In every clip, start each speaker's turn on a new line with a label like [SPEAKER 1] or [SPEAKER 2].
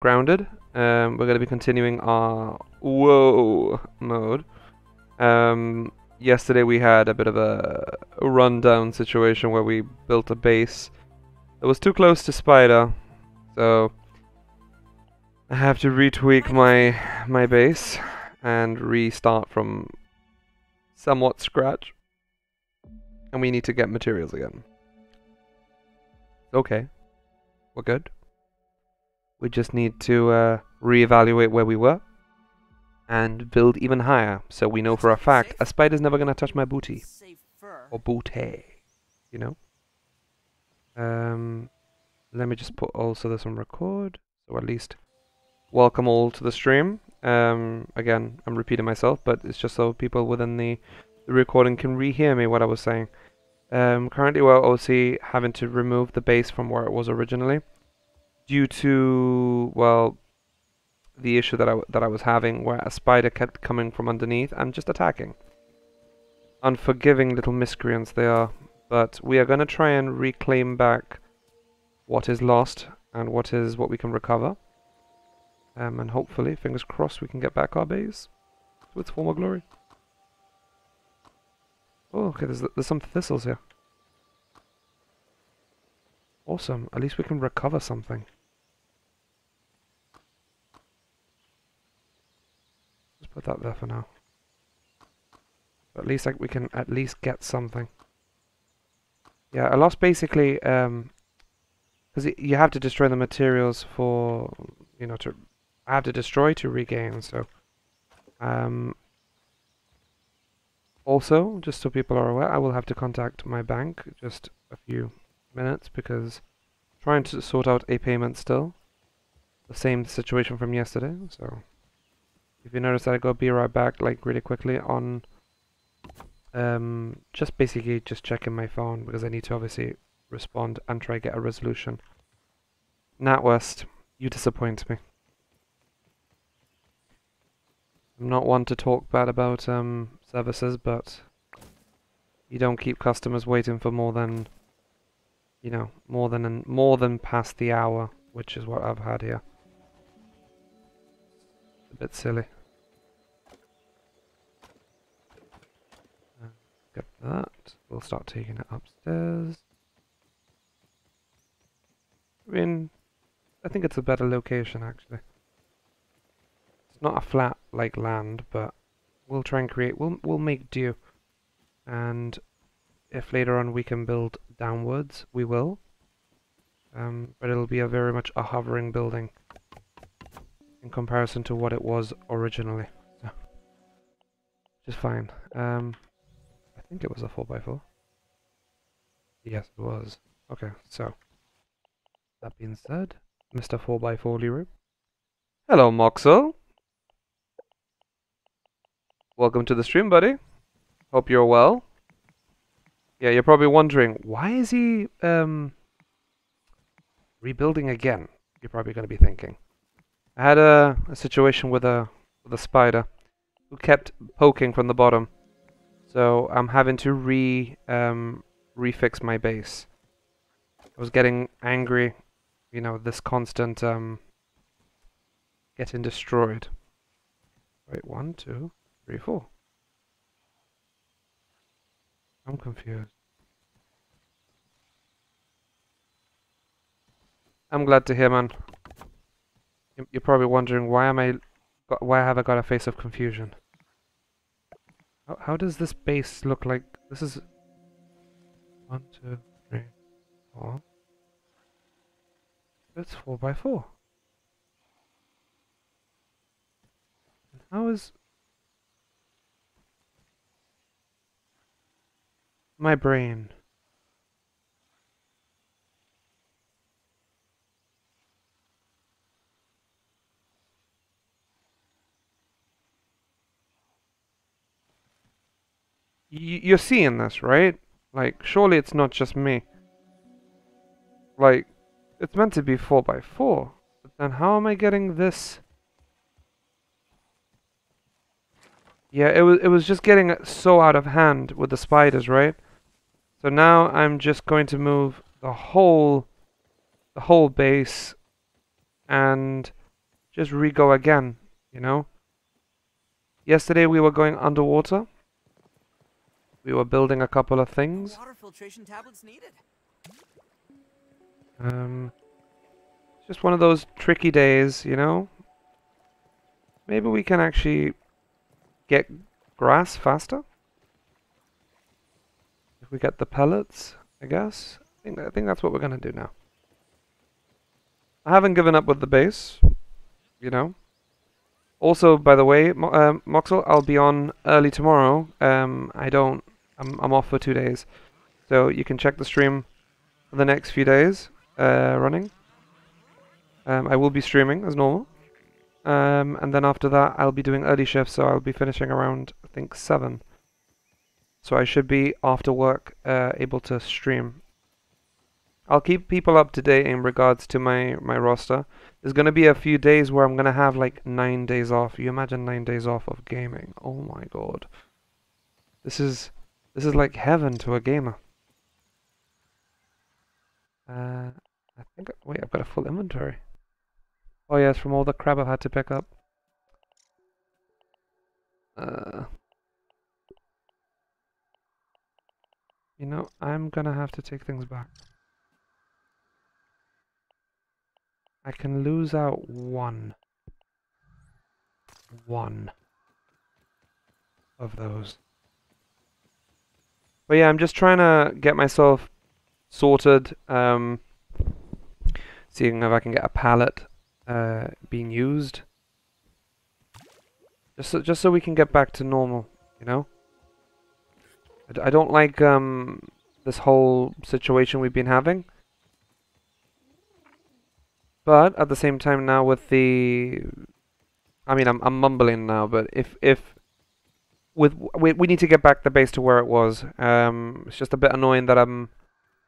[SPEAKER 1] grounded. Um, we're going to be continuing our Woah mode. Um, yesterday we had a bit of a, rundown situation where we built a base that was too close to Spider, so I have to retweak my my base and restart from somewhat scratch. And we need to get materials again. Okay. We're good. We just need to uh, reevaluate where we were and build even higher so we know for a fact a spider's never going to touch my booty. Or booty. You know? Um, let me just put also this on record. So at least welcome all to the stream. Um, again, I'm repeating myself, but it's just so people within the, the recording can rehear me what I was saying. Um, currently we're OC having to remove the base from where it was originally due to, well, the issue that I, that I was having where a spider kept coming from underneath and just attacking. Unforgiving little miscreants they are, but we are going to try and reclaim back what is lost and what is what we can recover. Um, and hopefully, fingers crossed, we can get back our base to its former glory. Oh, okay, there's, there's some thistles here. Awesome, at least we can recover something. Put that there for now. But at least like, we can at least get something. Yeah, I lost basically, um, because you have to destroy the materials for, you know, to I have to destroy to regain, so... Um, also, just so people are aware, I will have to contact my bank just a few minutes because trying to sort out a payment still. The same situation from yesterday, so if you notice that I go be right back like really quickly on um, just basically just checking my phone because I need to obviously respond and try to get a resolution. NatWest, you disappoint me. I'm not one to talk bad about um, services, but you don't keep customers waiting for more than, you know, more than an, more than past the hour, which is what I've had here. A bit silly. That. We'll start taking it upstairs. I mean, I think it's a better location actually. It's not a flat like land, but we'll try and create, we'll, we'll make do. And if later on we can build downwards, we will. Um, but it'll be a very much a hovering building in comparison to what it was originally. So, which is fine. Um, think it was a 4x4. Yes, it was. Okay, so, that being said, Mr. 4x4 Leroy. Hello, Moxel. Welcome to the stream, buddy. Hope you're well. Yeah, you're probably wondering, why is he um, rebuilding again? You're probably going to be thinking. I had a, a situation with a, with a spider who kept poking from the bottom. So I'm having to re um, refix my base. I was getting angry, you know, this constant um, getting destroyed. Wait, one, two, Three, four. I'm confused. I'm glad to hear, man. You're probably wondering why am I, why have I got a face of confusion? How, how does this base look like? This is one, two, three, four. It's four by four. And how is My brain. You're seeing this, right? Like, surely it's not just me. Like, it's meant to be 4x4. But then how am I getting this? Yeah, it was, it was just getting so out of hand with the spiders, right? So now I'm just going to move the whole the whole base and just re-go again, you know? Yesterday we were going underwater. We were building a couple of things.
[SPEAKER 2] Water filtration tablets needed.
[SPEAKER 1] Um, just one of those tricky days, you know? Maybe we can actually get grass faster? If we get the pellets, I guess. I think, I think that's what we're going to do now. I haven't given up with the base, you know? Also, by the way, Mo um, Moxel, I'll be on early tomorrow. Um, I don't... I'm, I'm off for two days. So you can check the stream for the next few days uh, running. Um, I will be streaming as normal. Um, and then after that, I'll be doing early shifts, so I'll be finishing around, I think, 7. So I should be, after work, uh, able to stream. I'll keep people up to date in regards to my, my roster. There's going to be a few days where I'm going to have like 9 days off. You imagine 9 days off of gaming. Oh my god. This is, this is like heaven to a gamer. Uh, I think, wait, I've got a full inventory. Oh yes, from all the crap I've had to pick up. Uh, you know, I'm gonna have to take things back. I can lose out one. One. Of those. But yeah, I'm just trying to get myself sorted. Um, seeing if I can get a pallet uh, being used. Just so, just so we can get back to normal, you know? I d I don't like um, this whole situation we've been having. But at the same time now with the... I mean, I'm, I'm mumbling now, but if, if with we, we need to get back the base to where it was. Um, it's just a bit annoying that I'm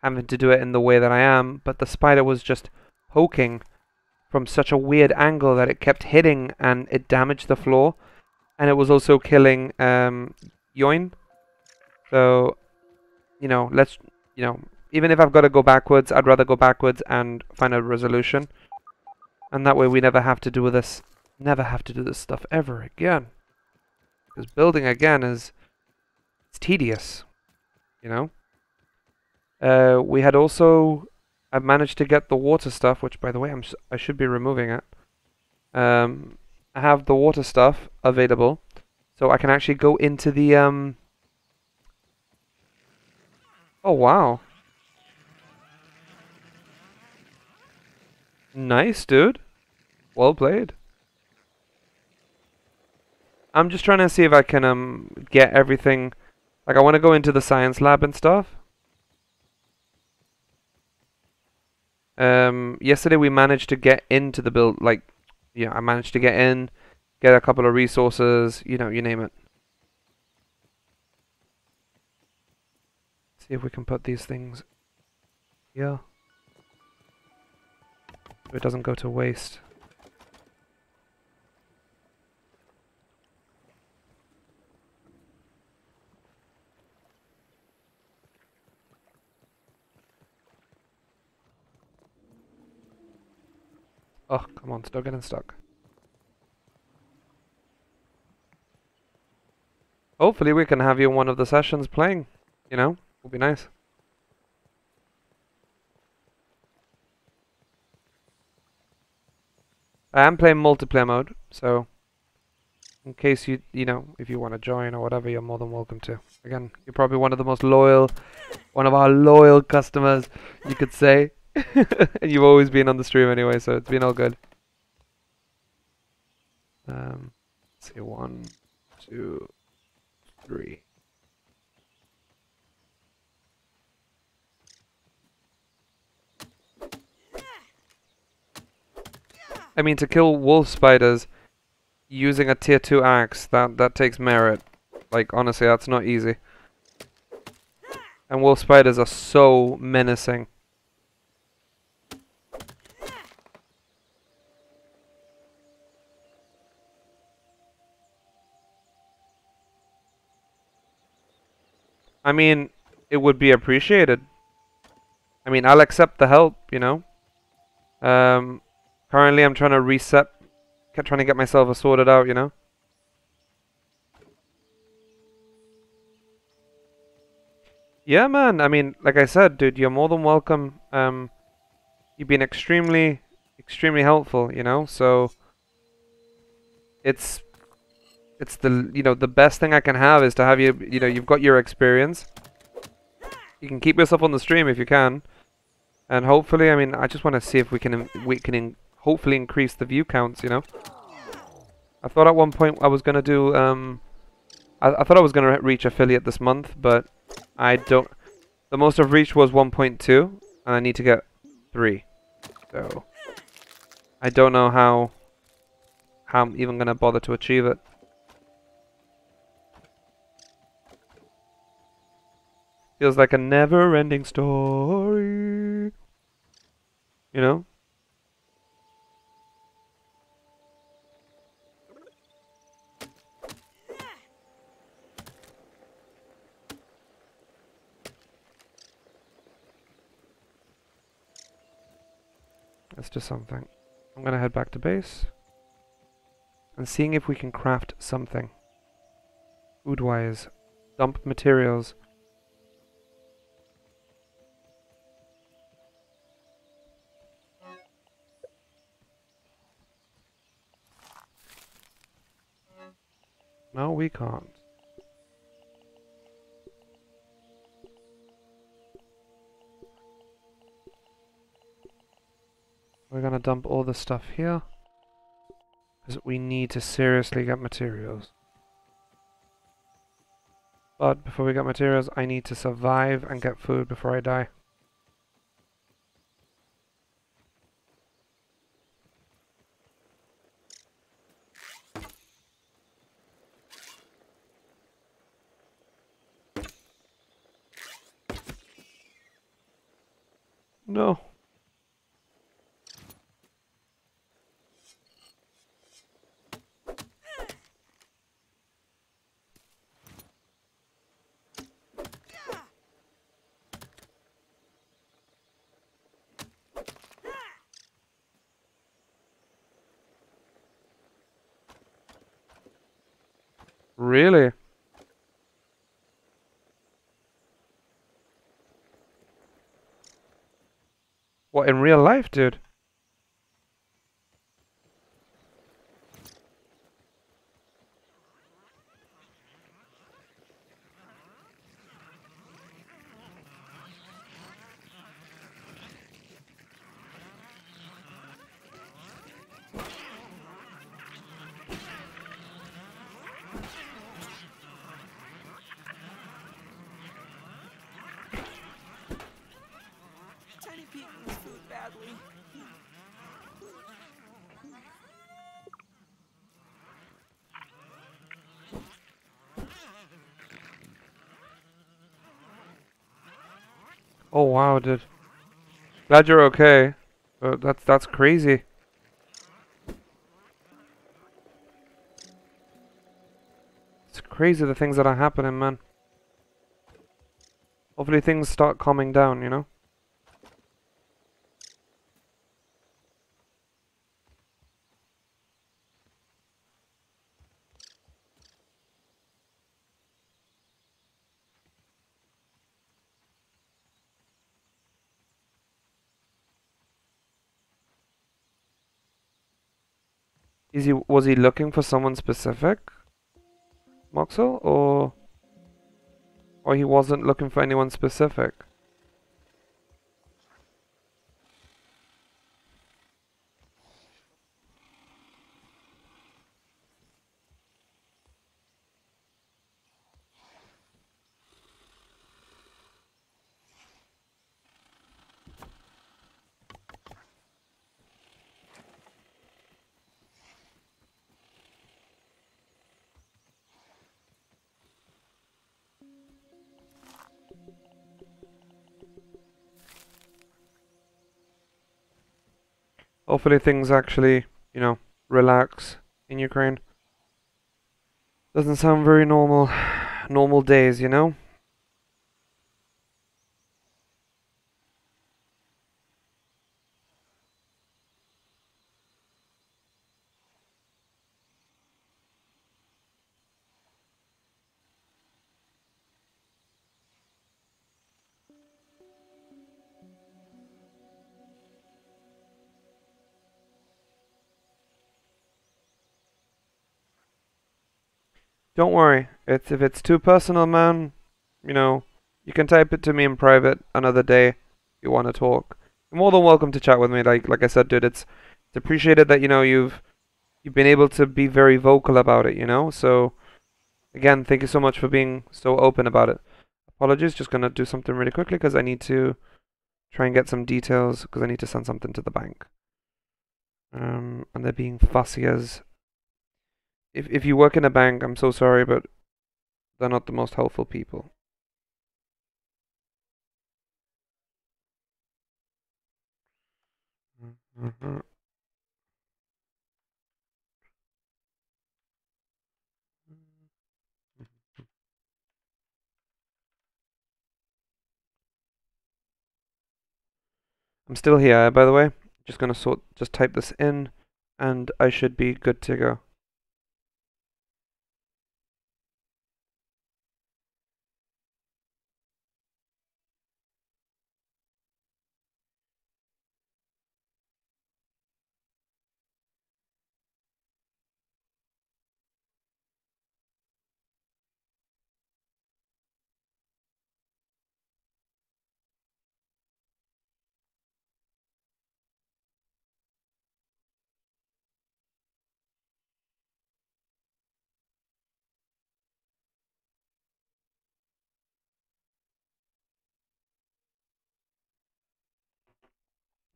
[SPEAKER 1] having to do it in the way that I am, but the spider was just poking from such a weird angle that it kept hitting and it damaged the floor. And it was also killing um, Ewan. So, you know, let's, you know, even if I've got to go backwards, I'd rather go backwards and find a resolution. And that way we never have to do this, never have to do this stuff ever again. Because building again is, it's tedious, you know. Uh, we had also I've managed to get the water stuff, which by the way, I'm I should be removing it. Um, I have the water stuff available, so I can actually go into the um. Oh wow! Nice, dude. Well played. I'm just trying to see if I can um get everything. Like I want to go into the science lab and stuff. Um, yesterday we managed to get into the build, like, yeah, I managed to get in, get a couple of resources, you know, you name it. See if we can put these things here. So it doesn't go to waste. Oh, come on, still getting stuck. Hopefully we can have you in one of the sessions playing, you know, would be nice. I am playing multiplayer mode, so in case you, you know, if you want to join or whatever, you're more than welcome to. Again, you're probably one of the most loyal, one of our loyal customers, you could say. and you've always been on the stream anyway, so it's been all good. Um, let's see, one, two, three. I mean, to kill wolf spiders using a tier 2 axe, that, that takes merit. Like, honestly, that's not easy. And wolf spiders are so menacing. I mean, it would be appreciated. I mean, I'll accept the help, you know. Um, currently, I'm trying to reset trying to get myself sorted out, you know? Yeah, man. I mean, like I said, dude, you're more than welcome. Um, you've been extremely, extremely helpful, you know? So, it's, it's the, you know, the best thing I can have is to have you, you know, you've got your experience. You can keep yourself on the stream if you can. And hopefully, I mean, I just want to see if we can, we can hopefully increase the view counts, you know? I thought at one point I was going to do, um, I, I thought I was going to reach affiliate this month, but I don't, the most I've reached was 1.2, and I need to get 3. So, I don't know how, how I'm even going to bother to achieve it. Feels like a never-ending story. You know? Let's do something. I'm gonna head back to base. And seeing if we can craft something. Food-wise. Dump materials. No, we can't. We're gonna dump all the stuff here. Because we need to seriously get materials. But before we get materials, I need to survive and get food before I die. No. Really? What, in real life, dude? Glad you're okay. Uh, that's that's crazy. It's crazy the things that are happening, man. Hopefully things start calming down, you know? Is he looking for someone specific? Moxel or or he wasn't looking for anyone specific? Hopefully things actually, you know, relax in Ukraine. Doesn't sound very normal normal days, you know? Don't worry. It's if it's too personal, man. You know, you can type it to me in private another day you want to talk. You're more than welcome to chat with me. Like like I said, dude, it's it's appreciated that you know you've you've been able to be very vocal about it. You know, so again, thank you so much for being so open about it. Apologies, just gonna do something really quickly because I need to try and get some details because I need to send something to the bank. Um, and they're being fussy as. If if you work in a bank, I'm so sorry, but they're not the most helpful people. Mhm. I'm still here, by the way. Just gonna sort, just type this in, and I should be good to go.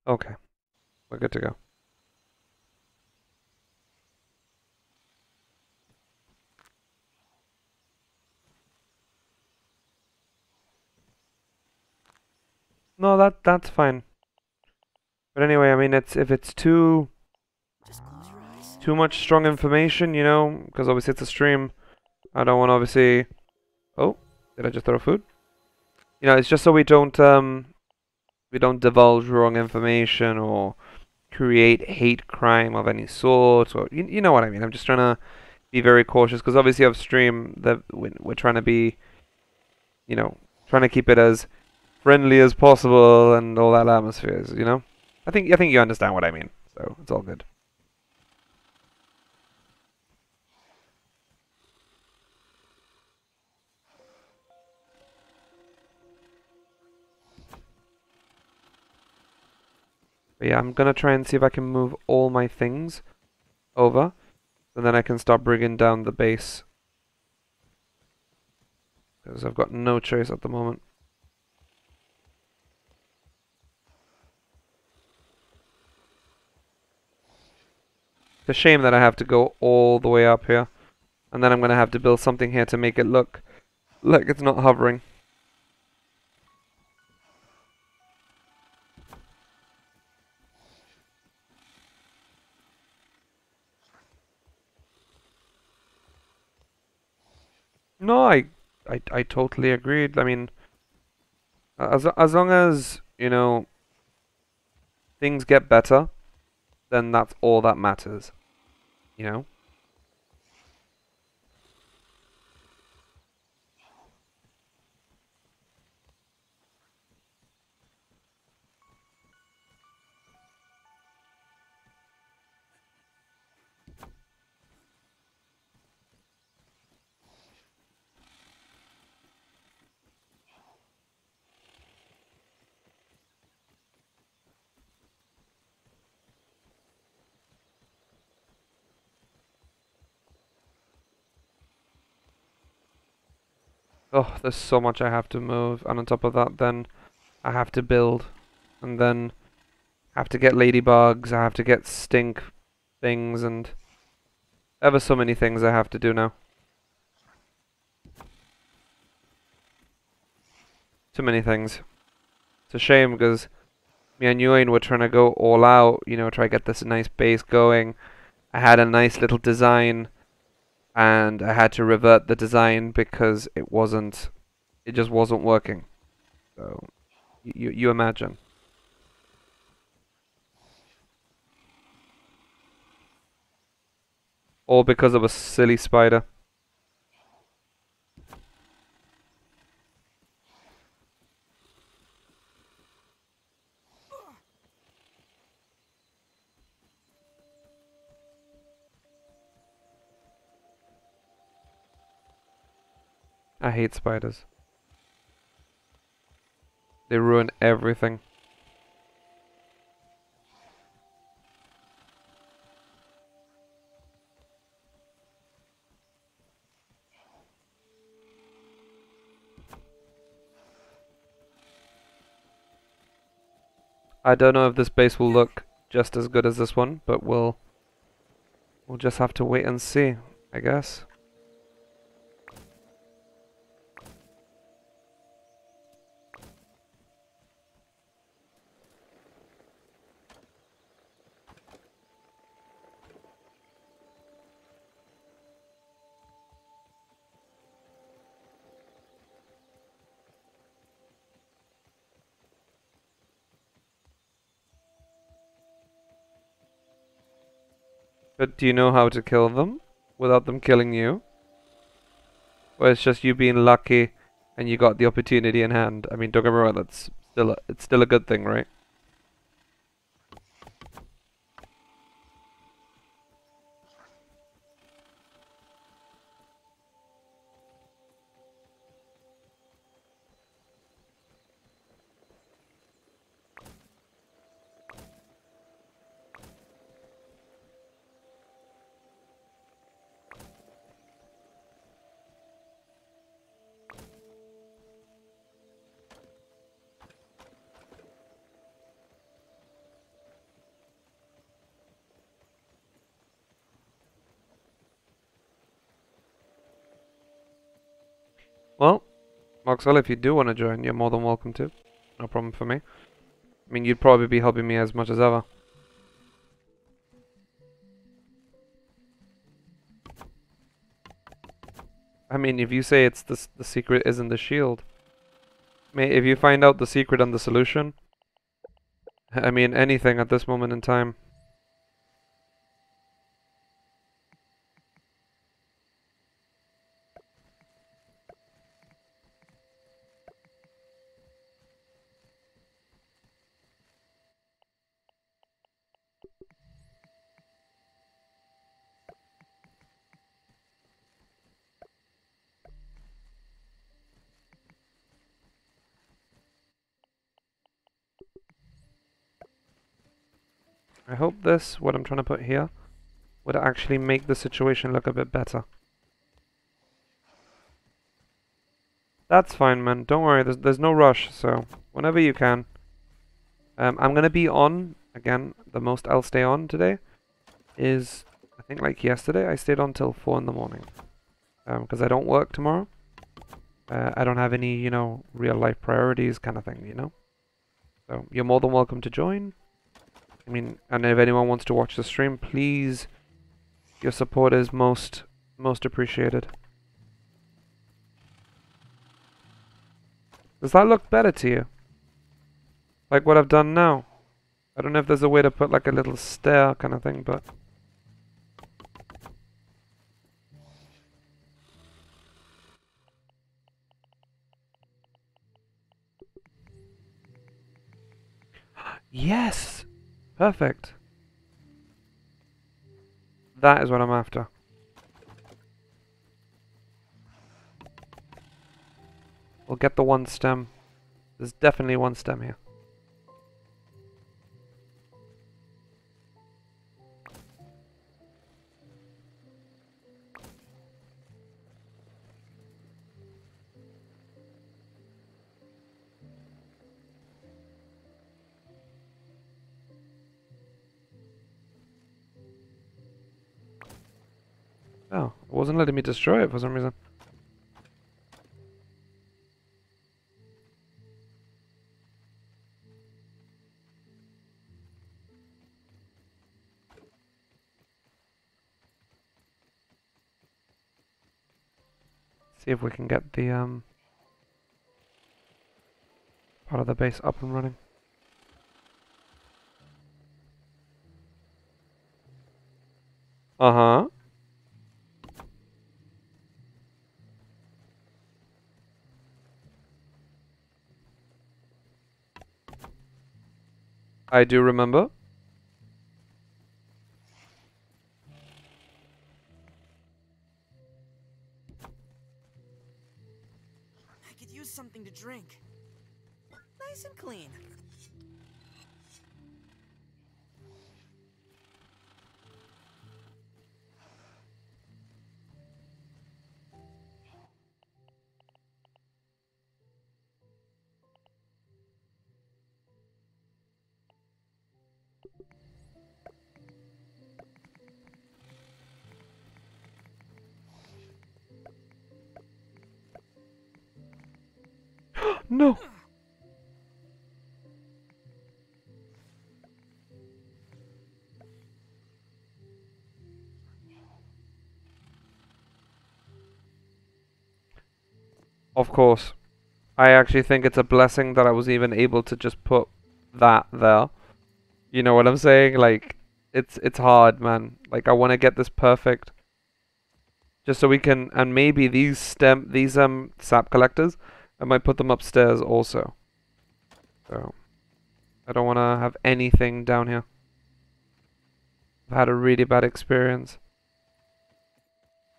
[SPEAKER 1] Okay, we're good to go. No, that that's fine. But anyway, I mean, it's if it's too
[SPEAKER 2] Just close your eyes.
[SPEAKER 1] too much strong information, you know, because obviously it's a stream. I don't want to obviously. Oh, did I just throw food? You know, it's just so we don't um we don't divulge wrong information or create hate crime of any sort, or you, you know what I mean. I'm just trying to be very cautious because obviously off stream that we- we're trying to be, you know, trying to keep it as friendly as possible and all that atmosphere. You know, I think I think you understand what I mean. So it's all good. But yeah, I'm gonna try and see if I can move all my things over, and then I can start bringing down the base. Because I've got no choice at the moment. It's a shame that I have to go all the way up here, and then I'm gonna have to build something here to make it look like it's not hovering. No, I, I, I totally agreed. I mean, as as long as you know things get better, then that's all that matters. You know. Oh, there's so much I have to move, and on top of that, then I have to build, and then I have to get ladybugs. I have to get stink things, and ever so many things I have to do now. Too many things. It's a shame because me and Ewan were trying to go all out, you know, try to get this nice base going. I had a nice little design and I had to revert the design because it wasn't it just wasn't working. So you you imagine. All because of a silly spider. I hate spiders. They ruin everything. I don't know if this base will look just as good as this one, but we'll we'll just have to wait and see, I guess. But do you know how to kill them without them killing you? Or it's just you being lucky and you got the opportunity in hand? I mean, don't get me wrong, that's still a, it's still a good thing, right? Moxel, if you do want to join, you're more than welcome to. No problem for me. I mean, you'd probably be helping me as much as ever. I mean, if you say it's the, the secret isn't the shield. May if you find out the secret and the solution, I mean, anything at this moment in time. I hope this, what I'm trying to put here, would actually make the situation look a bit better. That's fine, man. Don't worry. There's, there's no rush, so whenever you can. Um, I'm going to be on, again, the most I'll stay on today is, I think like yesterday, I stayed on till 4 in the morning. Because um, I don't work tomorrow. Uh, I don't have any, you know, real life priorities kind of thing, you know? So, you're more than welcome to join. I mean, and if anyone wants to watch the stream, please, your support is most, most appreciated. Does that look better to you? Like what I've done now? I don't know if there's a way to put like a little stair kind of thing, but... yes! Perfect. That is what I'm after. We'll get the one stem. There's definitely one stem here. Oh, it wasn't letting me destroy it for some reason. See if we can get the um part of the base up and running. Uh-huh. I do remember. No! Of course. I actually think it's a blessing that I was even able to just put that there. You know what I'm saying? Like, it's it's hard, man. Like, I want to get this perfect. Just so we can, and maybe these stem, these um sap collectors, I might put them upstairs also. So, I don't want to have anything down here. I've had a really bad experience.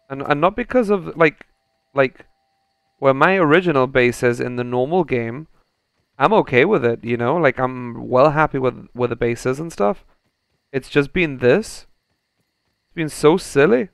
[SPEAKER 1] And and not because of like like where my original base is in the normal game, I'm okay with it, you know? Like I'm well happy with with the bases and stuff. It's just been this. It's been so silly.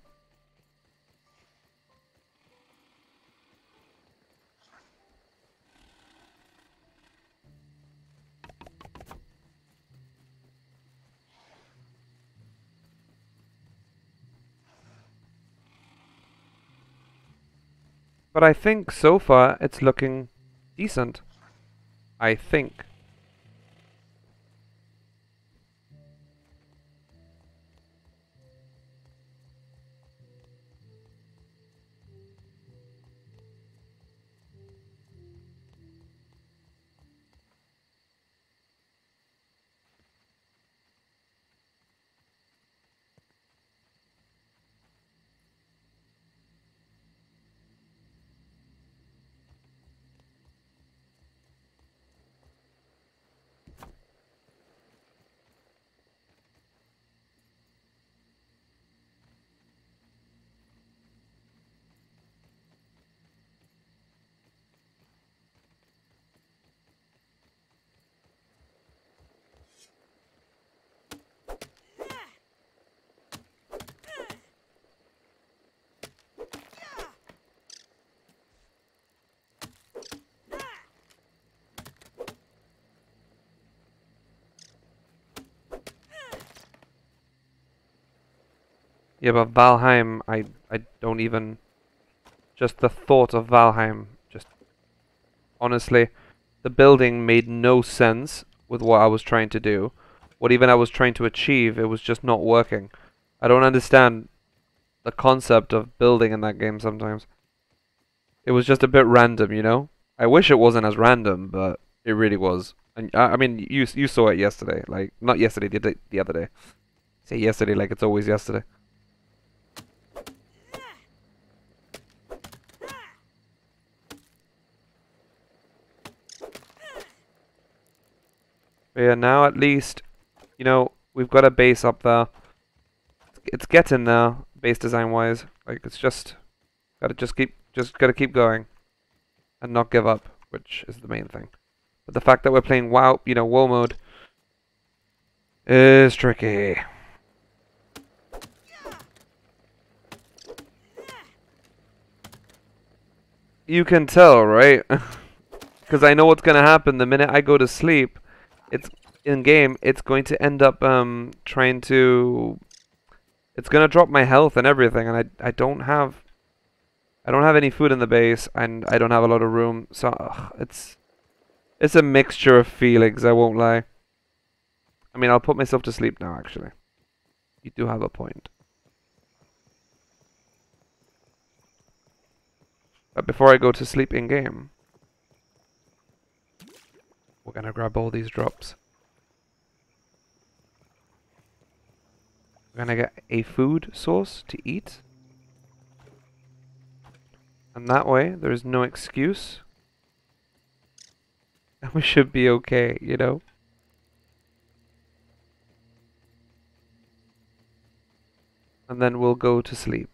[SPEAKER 1] But I think so far it's looking decent. I think. Yeah, but Valheim, I I don't even. Just the thought of Valheim, just honestly, the building made no sense with what I was trying to do. What even I was trying to achieve, it was just not working. I don't understand the concept of building in that game sometimes. It was just a bit random, you know. I wish it wasn't as random, but it really was. And I, I mean, you you saw it yesterday, like not yesterday, the the other day. Say yesterday like it's always yesterday. But yeah, now at least, you know, we've got a base up there. It's getting there, base design wise. Like it's just gotta just keep just gotta keep going. And not give up, which is the main thing. But the fact that we're playing WoW, you know, WoW mode is tricky. You can tell, right? Because I know what's gonna happen the minute I go to sleep it's in game, it's going to end up um trying to it's gonna drop my health and everything and I I don't have I don't have any food in the base and I don't have a lot of room so ugh, it's it's a mixture of feelings I won't lie. I mean I'll put myself to sleep now actually. You do have a point. But before I go to sleep in game we're gonna grab all these drops. We're gonna get a food source to eat. And that way, there is no excuse. And we should be okay, you know? And then we'll go to sleep.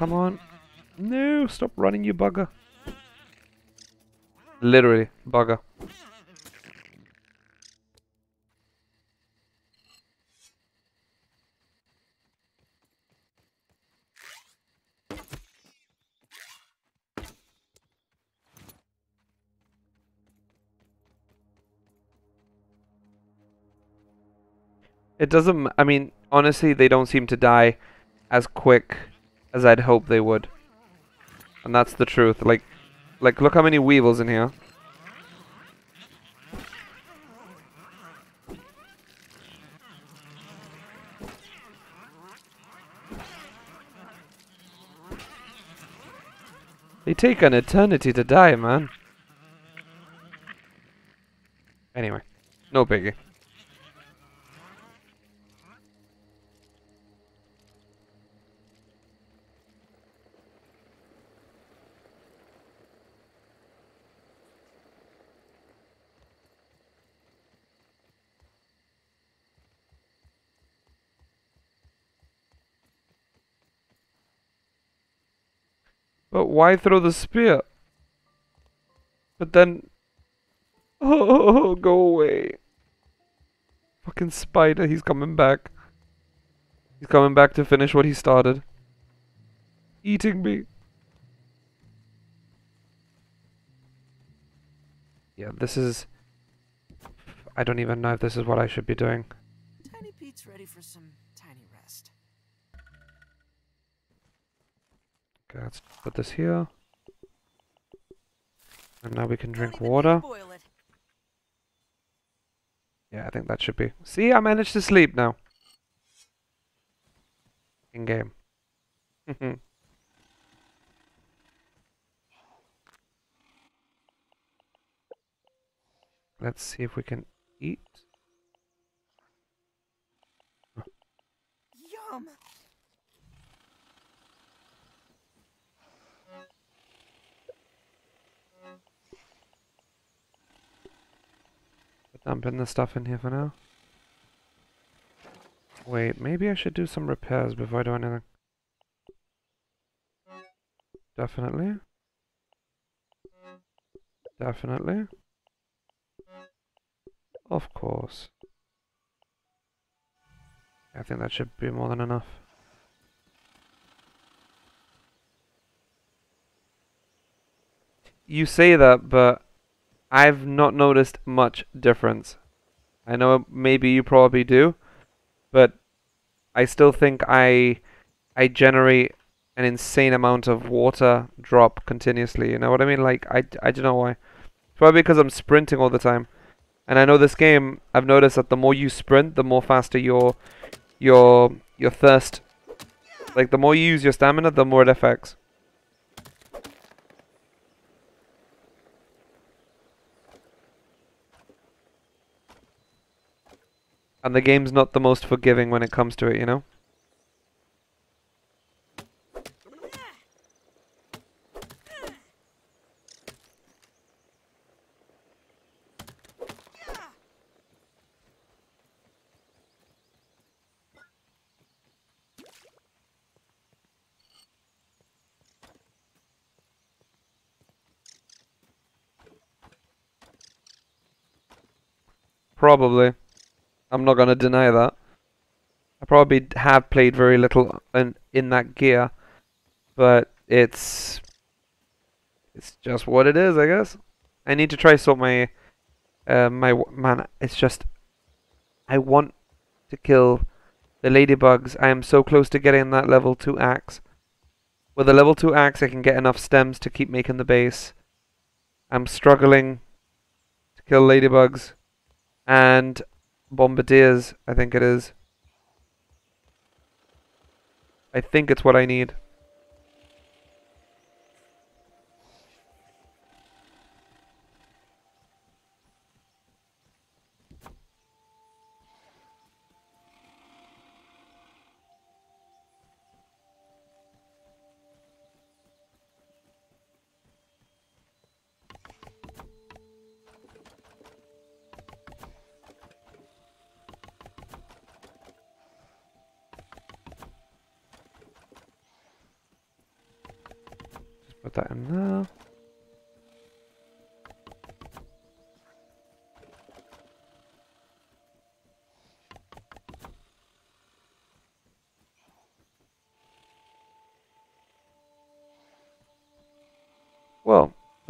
[SPEAKER 1] Come on. No, stop running, you bugger. Literally, bugger. It doesn't. I mean, honestly, they don't seem to die as quick as I'd hope they would, and that's the truth. Like, like look how many weevils in here. They take an eternity to die, man. Anyway, no biggie. But why throw the spear? But then... Oh, go away. Fucking spider, he's coming back. He's coming back to finish what he started. Eating me. Yeah, this is... I don't even know if this is what I should be doing.
[SPEAKER 2] Tiny Pete's ready for some
[SPEAKER 1] Okay, let's put this here. And now we can drink
[SPEAKER 2] even need to
[SPEAKER 1] water. Yeah, I think that should be. See, I managed to sleep now. In game. Let's see if we can eat.
[SPEAKER 2] Yum!
[SPEAKER 1] Dumping the stuff in here for now. Wait, maybe I should do some repairs before I do anything. Definitely. Definitely. Of course. I think that should be more than enough. You say that, but I've not noticed much difference. I know maybe you probably do, but I still think I I generate an insane amount of water drop continuously. You know what I mean? Like I, I don't know why. Probably because I'm sprinting all the time. And I know this game, I've noticed that the more you sprint, the more faster your your your thirst like the more you use your stamina, the more it affects. And the game's not the most forgiving when it comes to it, you know? Probably. I'm not gonna deny that. I probably have played very little in in that gear, but it's it's just what it is, I guess. I need to try sort my uh, my man. It's just I want to kill the ladybugs. I am so close to getting that level two axe. With a level two axe, I can get enough stems to keep making the base. I'm struggling to kill ladybugs and bombardiers, I think it is. I think it's what I need.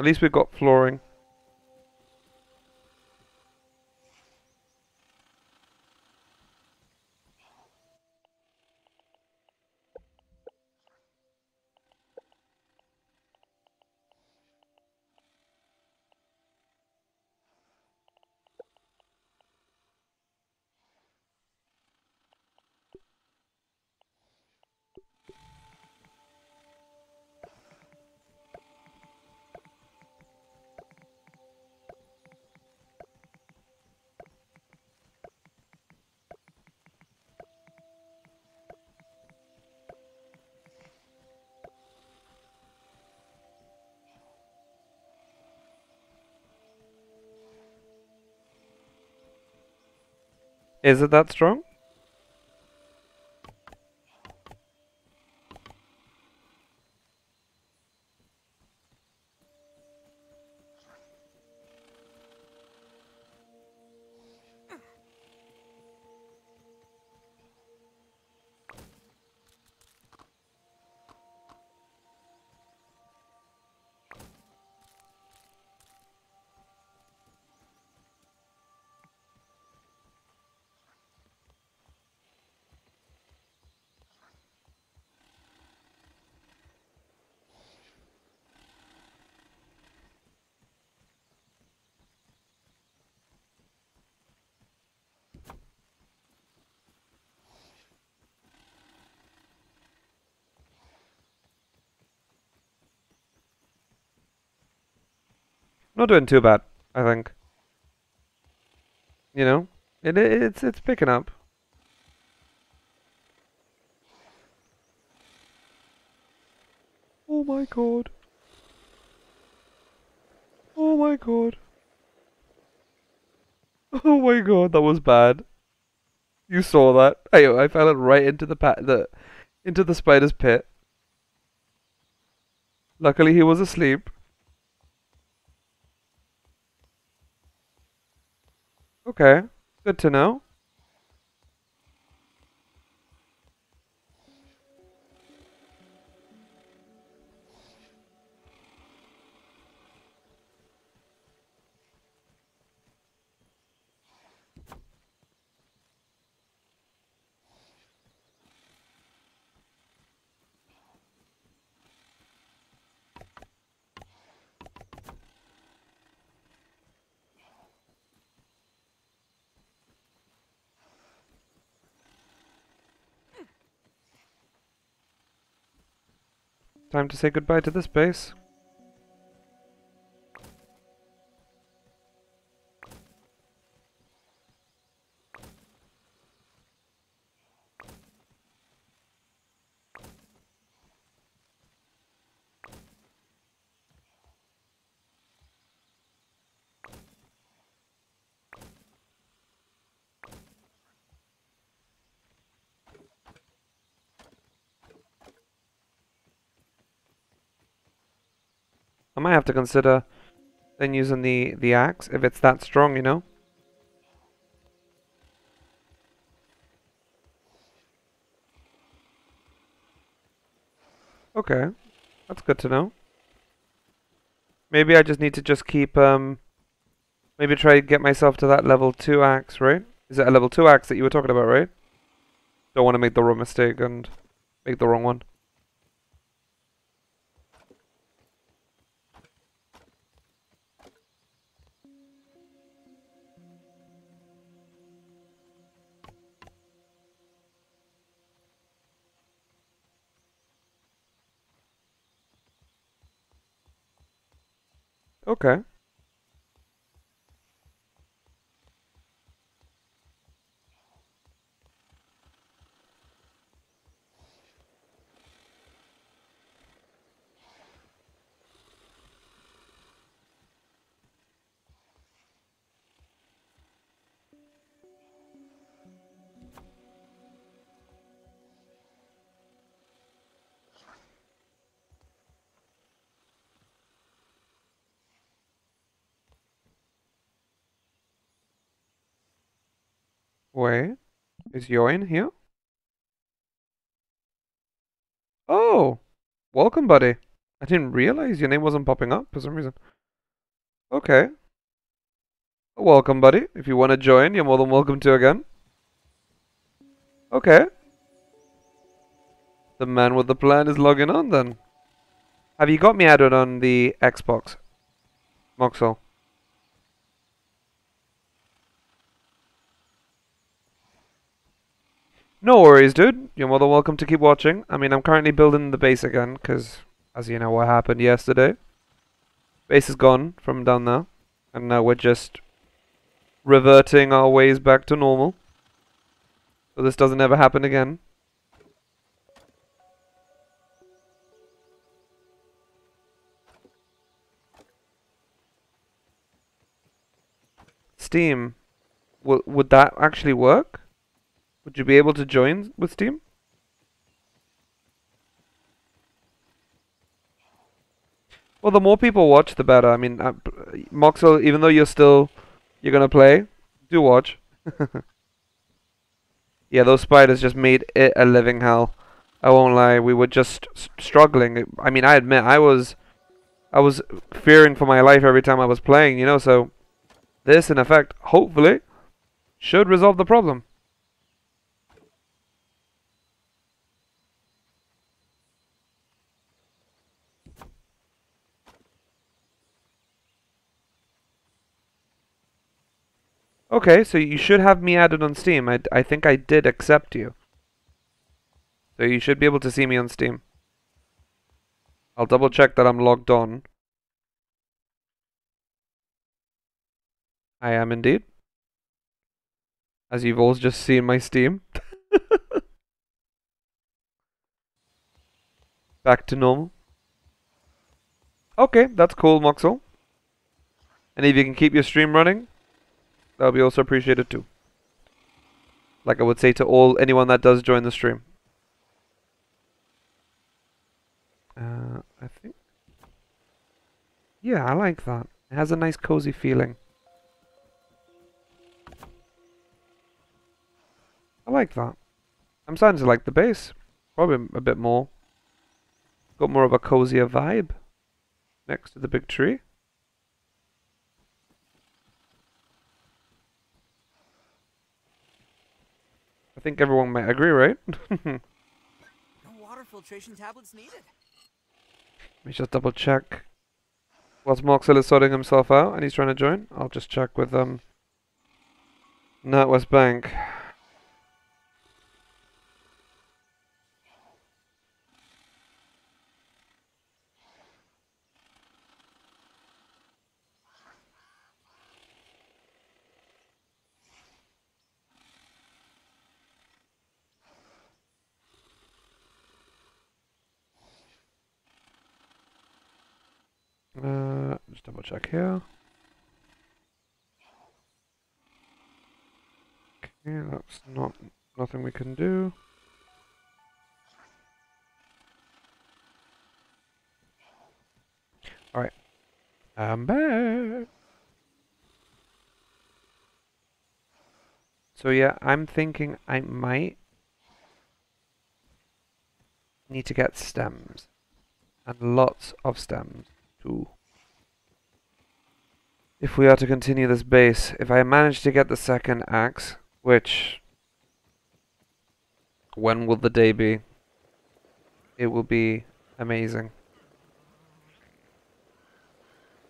[SPEAKER 1] At least we've got flooring. Is it that strong? Not doing too bad, I think. You know, it it's it's picking up. Oh my god. Oh my god. Oh my god, that was bad. You saw that. I I fell it right into the pat the into the spider's pit. Luckily he was asleep. Okay, good to know. Time to say goodbye to this base. Have to consider then using the, the axe if it's that strong, you know? Okay, that's good to know. Maybe I just need to just keep, um, maybe try to get myself to that level 2 axe, right? Is it a level 2 axe that you were talking about, right? Don't want to make the wrong mistake and make the wrong one. Okay. Wait, is Ewan here? Oh, welcome, buddy. I didn't realize your name wasn't popping up for some reason. Okay. Welcome, buddy. If you want to join, you're more than welcome to again. Okay. The man with the plan is logging on then. Have you got me added on the Xbox? Moxel. No worries, dude. You're more than welcome to keep watching. I mean, I'm currently building the base again, because, as you know, what happened yesterday. Base is gone from down there, and now we're just reverting our ways back to normal. So this doesn't ever happen again. Steam. W would that actually work? Would you be able to join with Steam? Well, the more people watch, the better. I mean, uh, Moxel, even though you're still, you're gonna play, do watch. yeah, those spiders just made it a living hell. I won't lie, we were just struggling. I mean, I admit, I was, I was fearing for my life every time I was playing, you know, so this, in effect, hopefully, should resolve the problem. Okay, so you should have me added on Steam. I, I think I did accept you. So you should be able to see me on Steam. I'll double check that I'm logged on. I am indeed. As you've all just seen my Steam. Back to normal. Okay, that's cool, Moxel. And if you can keep your stream running, that'll be also appreciated too. Like I would say to all anyone that does join the stream. Uh, I think. Yeah, I like that. It has a nice cozy feeling. I like that. I'm starting to like the base. Probably a bit more. Got more of a cozier vibe. Next to the big tree. I think everyone might agree, right?
[SPEAKER 2] no water filtration tablets needed.
[SPEAKER 1] Let me just double check. Whilst Moxel is sorting himself out and he's trying to join, I'll just check with um NatWest Bank. Uh, just double check here. Okay, that's not nothing we can do. Alright. I'm back. So yeah, I'm thinking I might need to get stems. And lots of stems too. If we are to continue this base, if I manage to get the second axe, which... When will the day be? It will be amazing.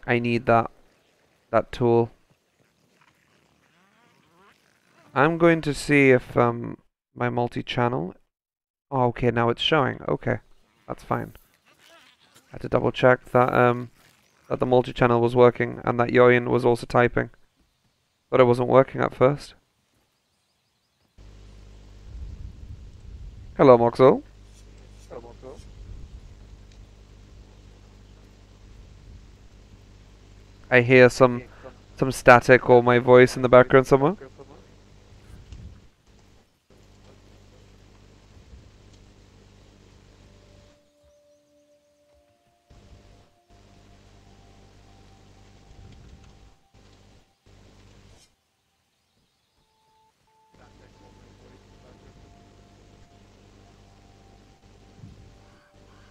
[SPEAKER 1] I need that that tool. I'm going to see if um my multi-channel. Oh, okay, now it's showing. Okay, that's fine. I had to double check that um that the multi-channel was working and that Ewan was also typing. But it wasn't working at first. Hello, Moxel. I hear some some static or my voice in the background somewhere.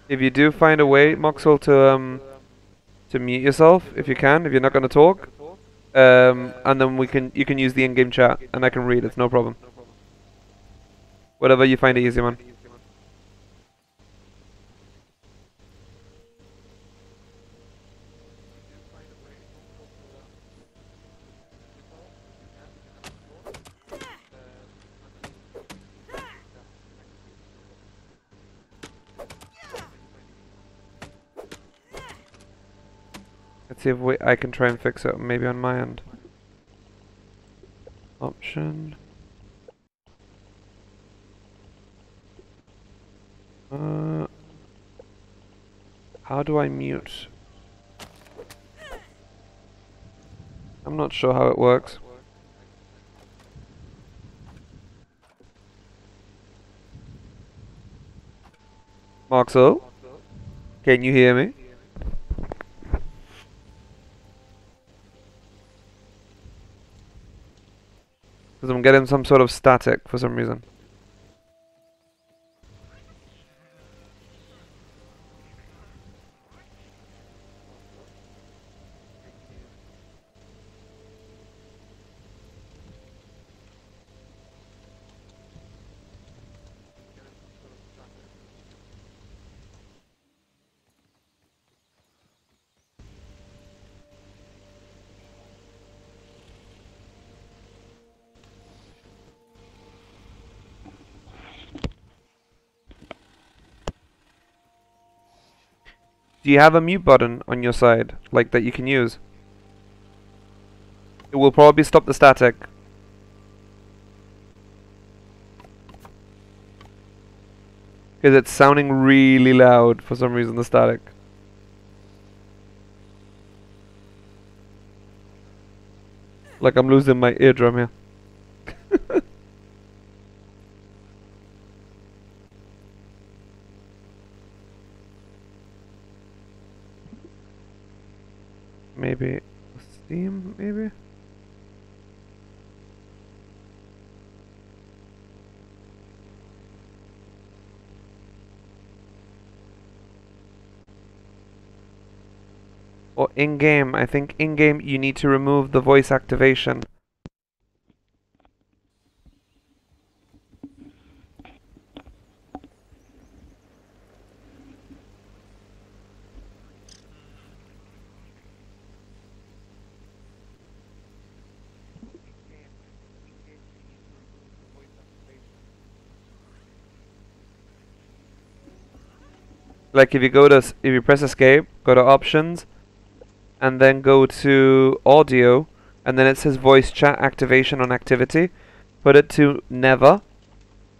[SPEAKER 1] If you do find a way, Moxel, to um to mute yourself if you can, if you're not going to talk, um, and then we can you can use the in-game chat and I can read. It's no problem. Whatever you find it easy, man. Let's see if we, I can try and fix it, maybe on my end. Option. Uh, how do I mute? I'm not sure how it works. Marxo? Can you hear me? I'm getting some sort of static for some reason. Do you have a mute button on your side, like that you can use? It will probably stop the static. Because it's sounding really loud for some reason, the static. Like I'm losing my eardrum here. maybe Steam, maybe? Or in-game, I think in-game you need to remove the voice activation. Like if you go to, if you press escape, go to options, and then go to audio, and then it says voice chat activation on activity. Put it to never,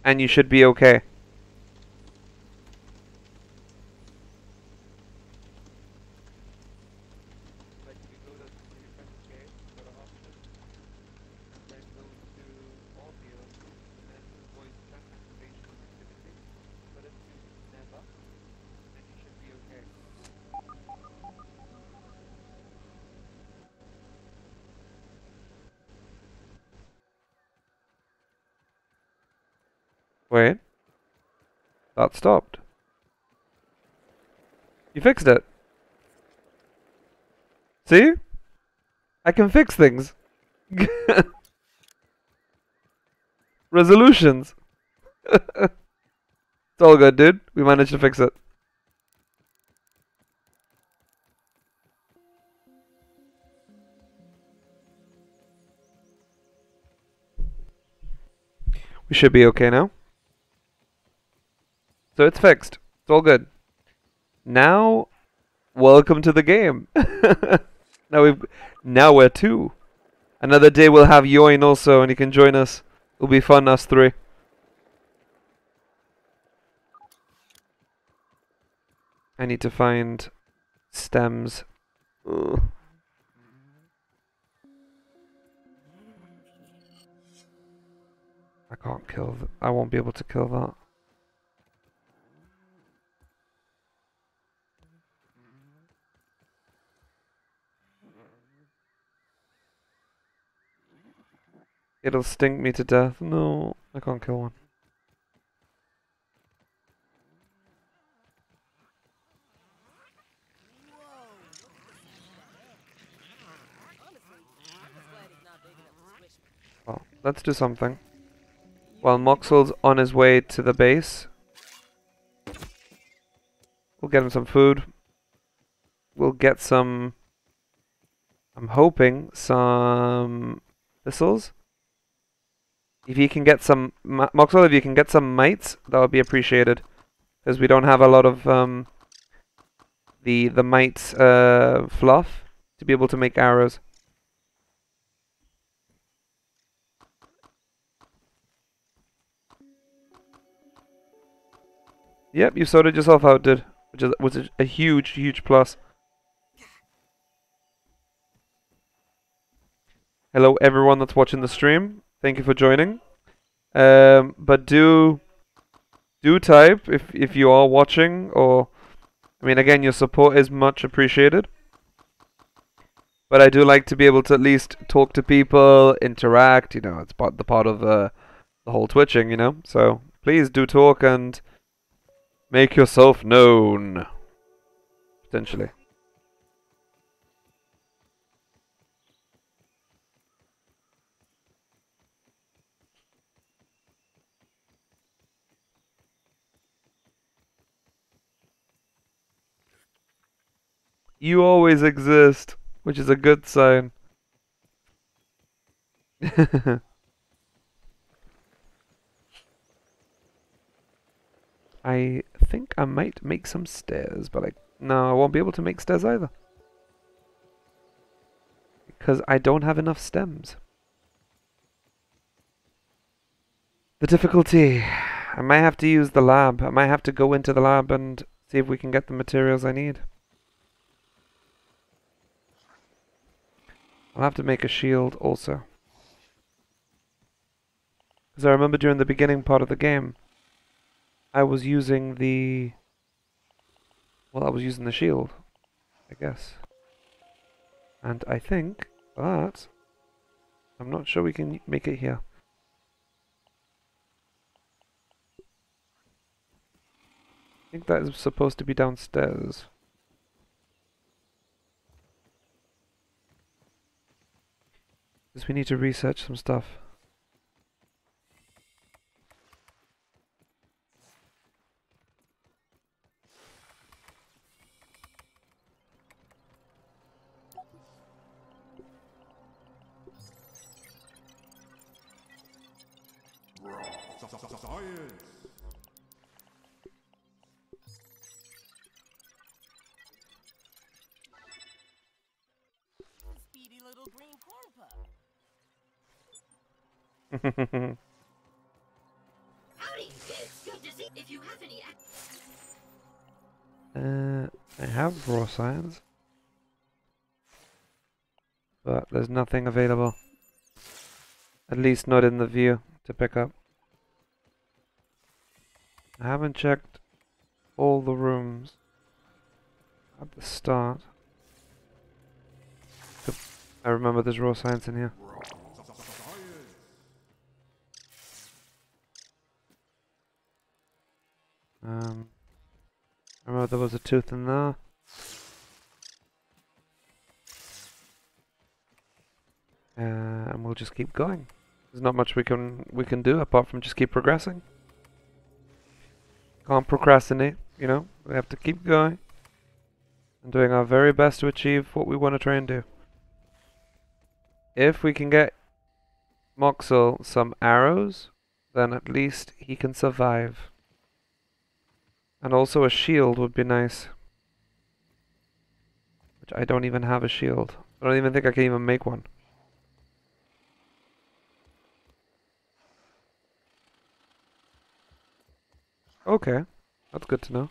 [SPEAKER 1] and you should be okay. That stopped. You fixed it. See? I can fix things. Resolutions. it's all good, dude. We managed to fix it. We should be okay now. So it's fixed. It's all good. Now, welcome to the game. now we've now we're two. Another day we'll have Ewan also, and he can join us. It'll be fun, us three. I need to find stems. Ugh. I can't kill. I won't be able to kill that. It'll stink me to death. No, I can't kill one. Well, let's do something. While Moxel's on his way to the base, we'll get him some food. We'll get some... I'm hoping some thistles. If you can get some Moxel, if you can get some mites, that would be appreciated, because we don't have a lot of um, the the mites uh, fluff to be able to make arrows. Yep, you sorted yourself out, dude. Which is, was a huge, huge plus. Hello everyone that's watching the stream. Thank you for joining. Um, but do do type if if you are watching or I mean again your support is much appreciated. But I do like to be able to at least talk to people, interact, you know, it's part the part of uh, the whole twitching, you know. So please do talk and Make yourself known. Potentially. You always exist, which is a good sign. I think I might make some stairs, but I no, I won't be able to make stairs either. Because I don't have enough stems. The difficulty. I might have to use the lab. I might have to go into the lab and see if we can get the materials I need. I'll have to make a shield also. Because I remember during the beginning part of the game, I was using the... Well, I was using the shield, I guess. And I think that... I'm not sure we can make it here. I think that is supposed to be downstairs. Because we need to research some stuff. Uh, I have raw science, but there's nothing available. At least not in the view to pick up. I haven't checked all the rooms at the start. I remember there's raw science in here. Um, I remember there was a tooth in there. Uh, and we'll just keep going. There's not much we can we can do apart from just keep progressing. Can't procrastinate, you know. We have to keep going and doing our very best to achieve what we want to try and do. If we can get Moxel some arrows, then at least he can survive. And also a shield would be nice. Which I don't even have a shield. I don't even think I can even make one. Okay, that's good to know.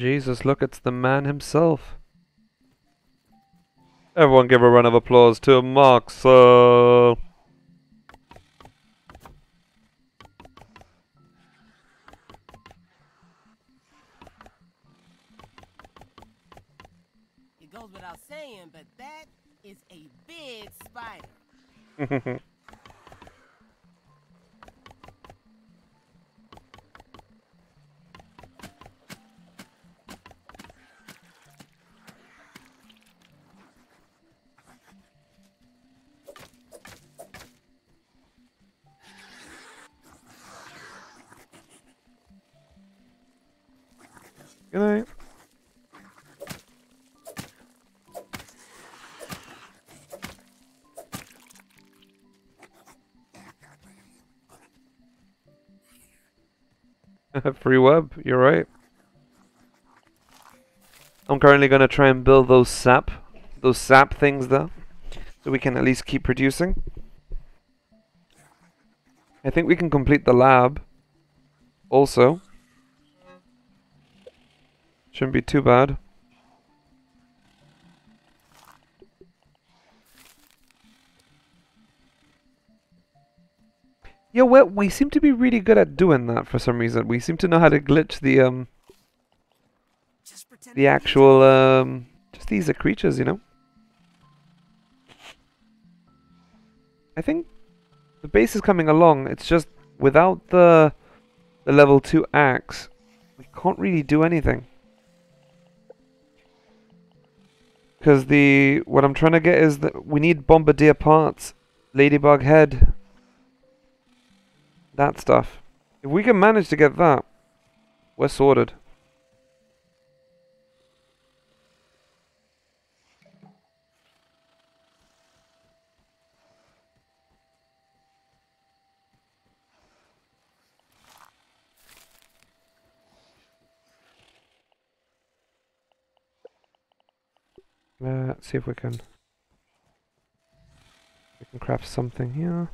[SPEAKER 1] Jesus, look, it's the man himself. Everyone give a round of applause to Moxel.
[SPEAKER 2] It goes without saying, but that is a big spider.
[SPEAKER 1] Good night. Free web, you're right. I'm currently going to try and build those sap, those sap things though, so we can at least keep producing. I think we can complete the lab also. Shouldn't be too bad. Yeah, well, we seem to be really good at doing that for some reason. We seem to know how to glitch the um the actual um just these are creatures, you know. I think the base is coming along. It's just without the the level 2 axe, we can't really do anything. Cuz the what I'm trying to get is that we need bombardier parts, ladybug head, that stuff. If we can manage to get that, we're sorted. Let's see if we can we can craft something here.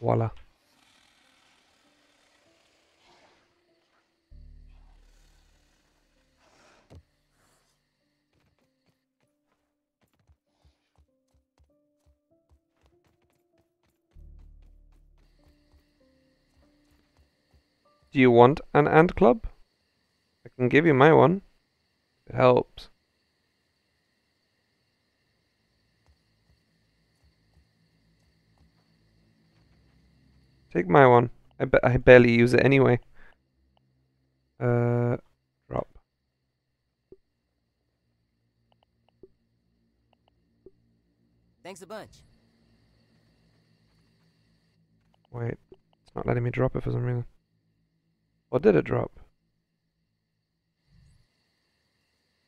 [SPEAKER 1] Voila. Do you want an ant club? I can give you my one. It helps. Take my one. I bet I barely use it anyway. Uh, drop.
[SPEAKER 2] Thanks a bunch.
[SPEAKER 1] Wait, it's not letting me drop it for some reason. Or did it drop?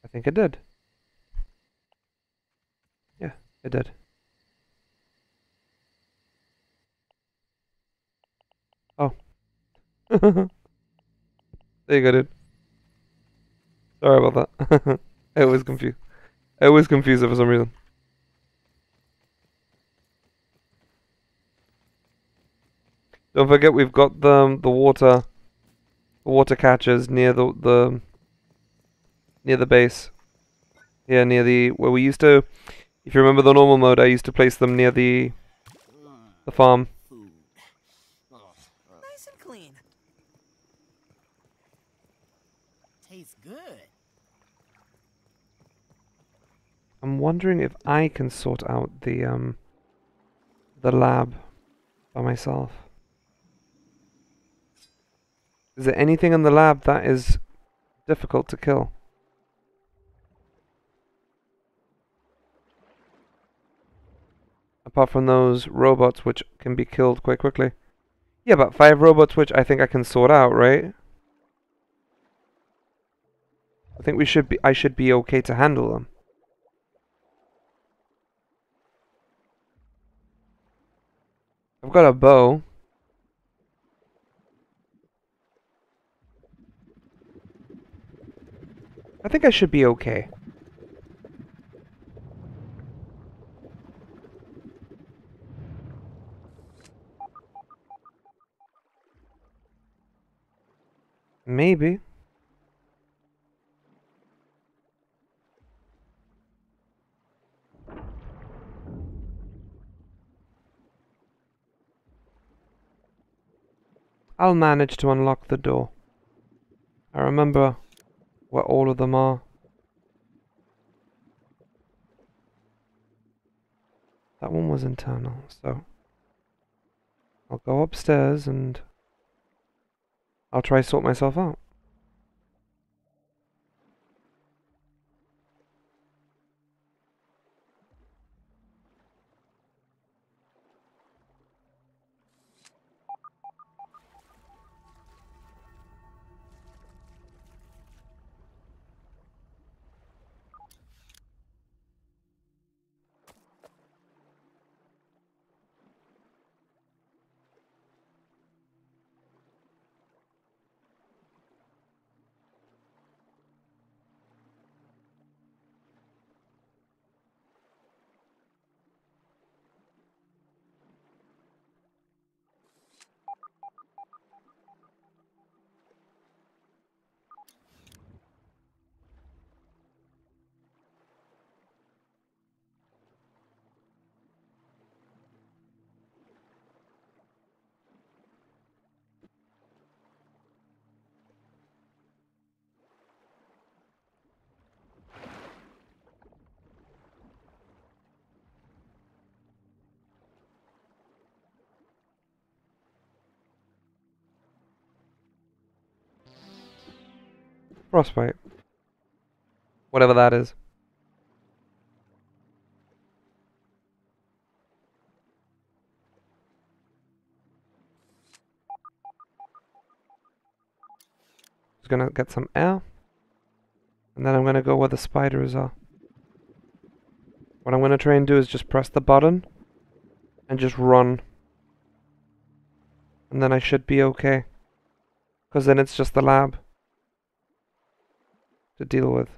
[SPEAKER 1] I think it did. Yeah, it did. Oh. there you go, dude. Sorry about that. I was confused. I was confused for some reason. Don't forget we've got the the water water catchers near the the near the base. Yeah, near the where we used to if you remember the normal mode I used to place them near the the farm.
[SPEAKER 2] Nice and clean. Tastes good.
[SPEAKER 1] I'm wondering if I can sort out the um the lab by myself. Is there anything in the lab that is difficult to kill? Apart from those robots which can be killed quite quickly. Yeah, but five robots which I think I can sort out, right? I think we should be I should be okay to handle them. I've got a bow. I think I should be okay. Maybe. I'll manage to unlock the door. I remember where all of them are. That one was internal, so I'll go upstairs and I'll try sort myself out. Frostbite. Whatever that is. Just gonna get some air. And then I'm gonna go where the spiders are. What I'm gonna try and do is just press the button and just run. And then I should be okay. Because then it's just the lab to deal with.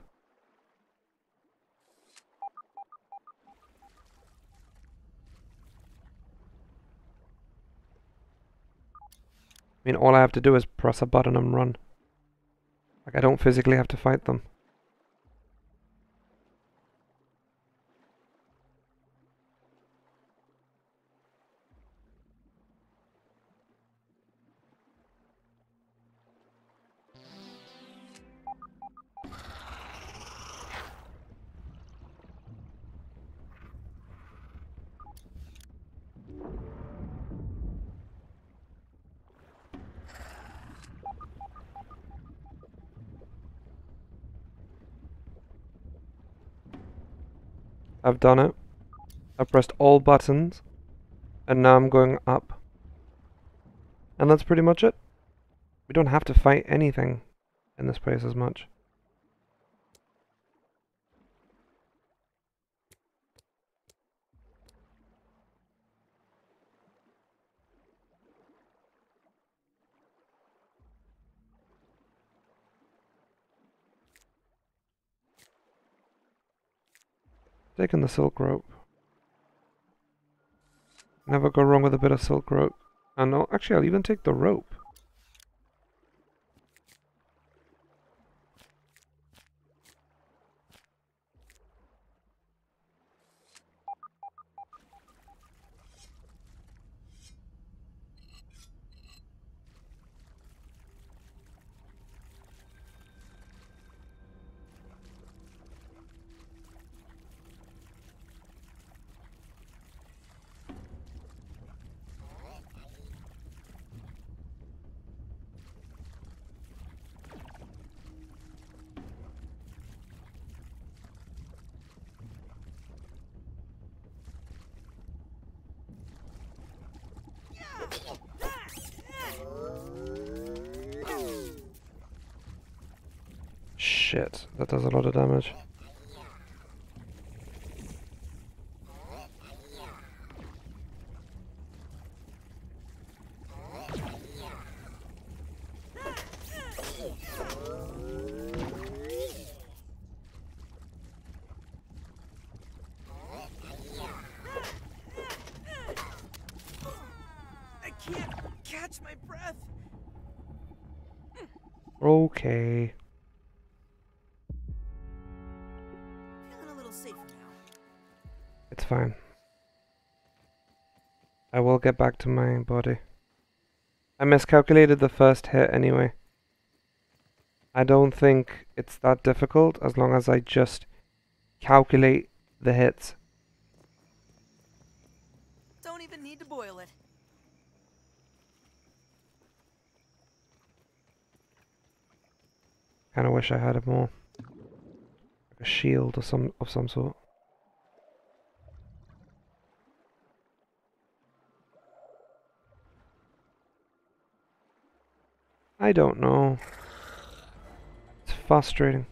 [SPEAKER 1] I mean, all I have to do is press a button and run. Like, I don't physically have to fight them. I've done it. I've pressed all buttons. And now I'm going up. And that's pretty much it. We don't have to fight anything in this place as much. Taking the silk rope. Never go wrong with a bit of silk rope. And no, actually I'll even take the rope. Get back to my body. I miscalculated the first hit anyway. I don't think it's that difficult as long as I just calculate the hits.
[SPEAKER 2] Don't even need to boil it.
[SPEAKER 1] Kinda wish I had a more like a shield or some of some sort. I don't know. It's frustrating.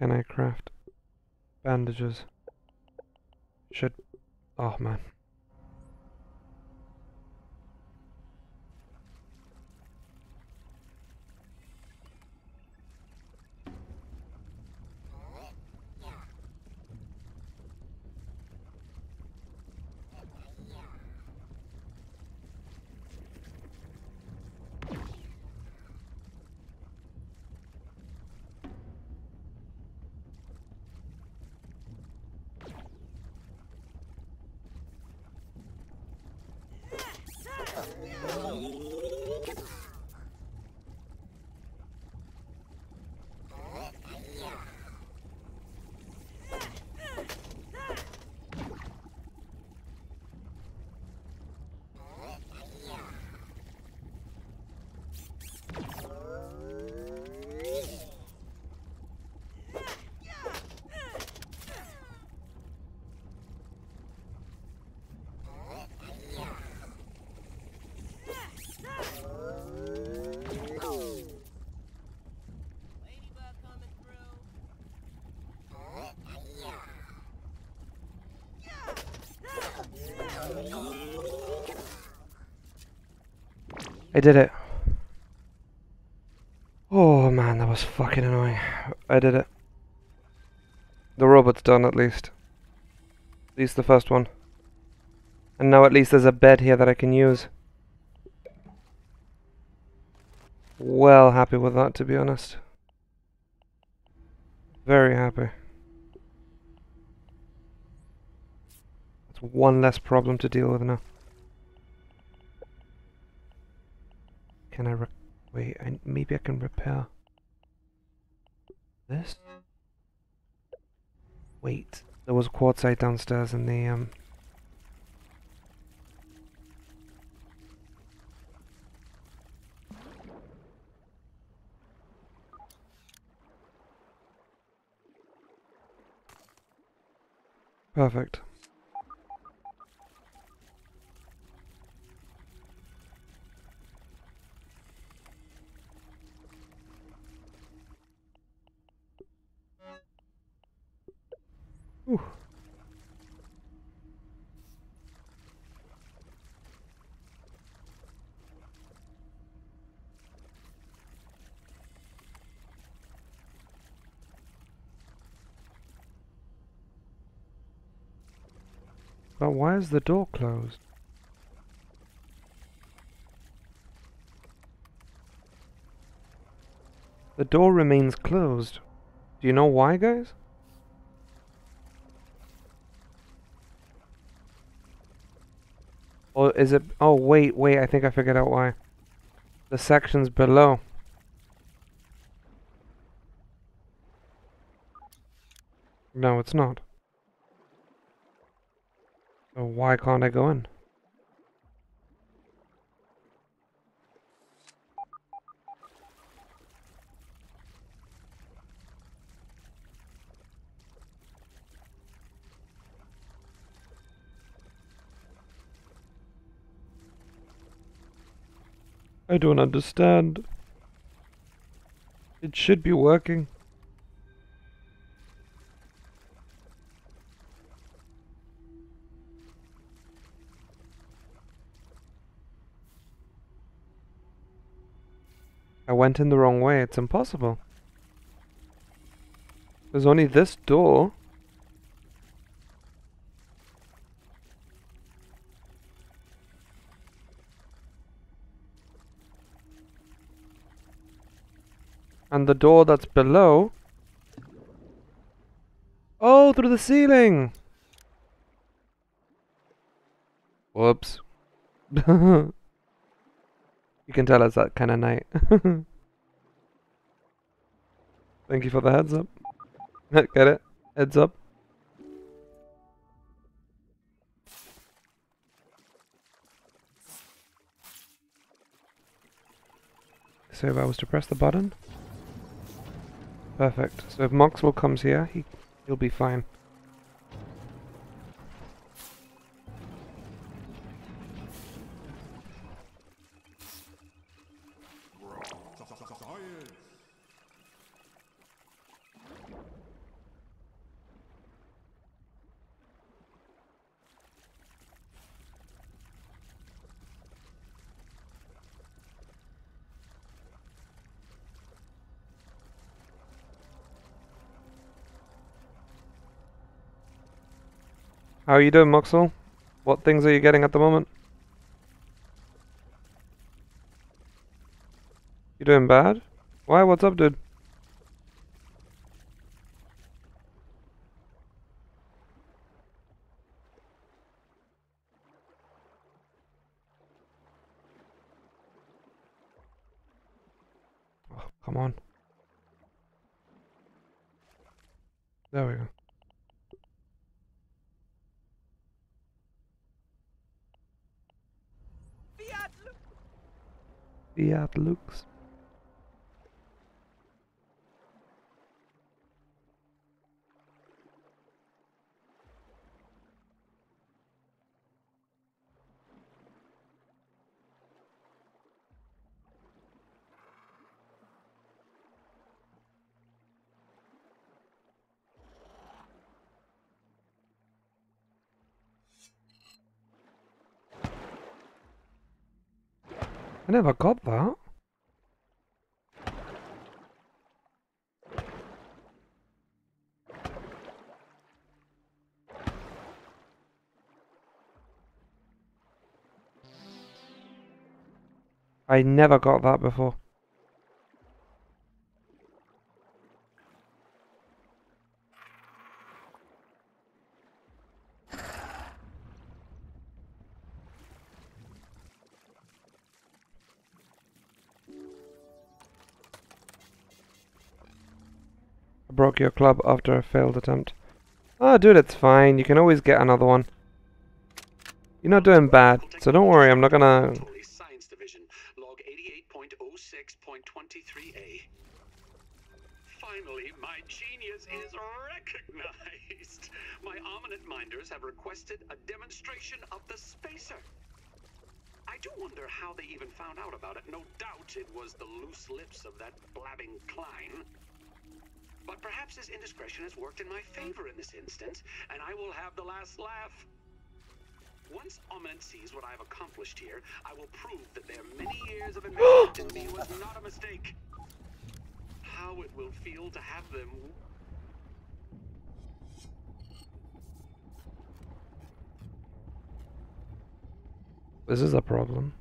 [SPEAKER 1] Can I craft bandages? Should. Oh man. I did it. Oh man, that was fucking annoying. I did it. The robot's done at least. At least the first one. And now at least there's a bed here that I can use. Well happy with that to be honest. Very happy. That's one less problem to deal with now. Can I wait? I, maybe I can repair this. Wait, there was a quartzite downstairs in the um. Perfect. Ooh. But why is the door closed? The door remains closed. Do you know why, guys? Or is it... Oh, wait, wait, I think I figured out why. The sections below. No, it's not. So why can't I go in? I don't understand. It should be working. I went in the wrong way. It's impossible. There's only this door. And the door that's below. Oh, through the ceiling! Whoops. you can tell it's that kind of night. Thank you for the heads up. Get it? Heads up. So if I was to press the button. Perfect. So if Moxwell comes here, he he'll be fine. How are you doing, Moxel? What things are you getting at the moment? You doing bad? Why? What's up, dude? Oh, come on. There we go.
[SPEAKER 2] Fiat
[SPEAKER 1] Lux. I never got that. I never got that before. Your club after a failed attempt. Oh, dude, it's fine. You can always get another one. You're not doing bad, so don't worry. I'm not gonna.
[SPEAKER 3] Totally Science Division, log 88.06.23a. Finally, my genius is recognized. My Ominent minders have requested a demonstration of the spacer. I do wonder how they even found out about it. No doubt it was the loose lips of that blabbing Klein. But perhaps his indiscretion has worked in my favor in this instance, and I will have the last laugh. Once Ominent sees what I've accomplished here, I will prove that their many years of investment in me was not a mistake. How it will feel to have them.
[SPEAKER 1] This is a problem.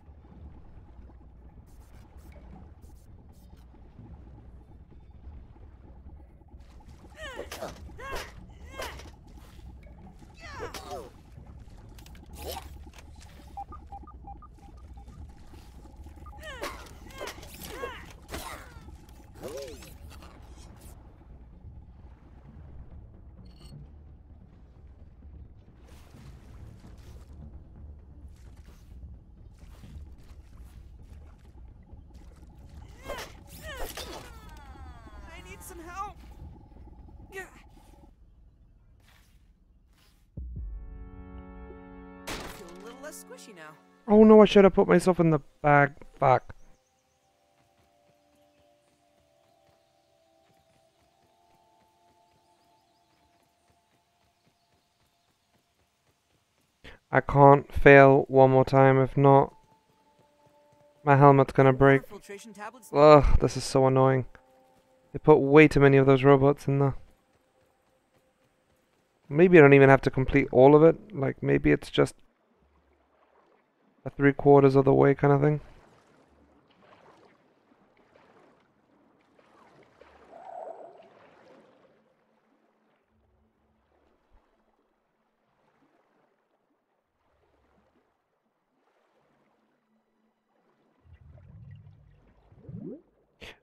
[SPEAKER 1] Oh no, I should have put myself in the bag. Fuck. I can't fail one more time. If not, my helmet's gonna break.
[SPEAKER 2] More Filtration tablets.
[SPEAKER 1] Ugh, this is so annoying. They put way too many of those robots in there. Maybe I don't even have to complete all of it. Like, maybe it's just a three quarters of the way kind of thing.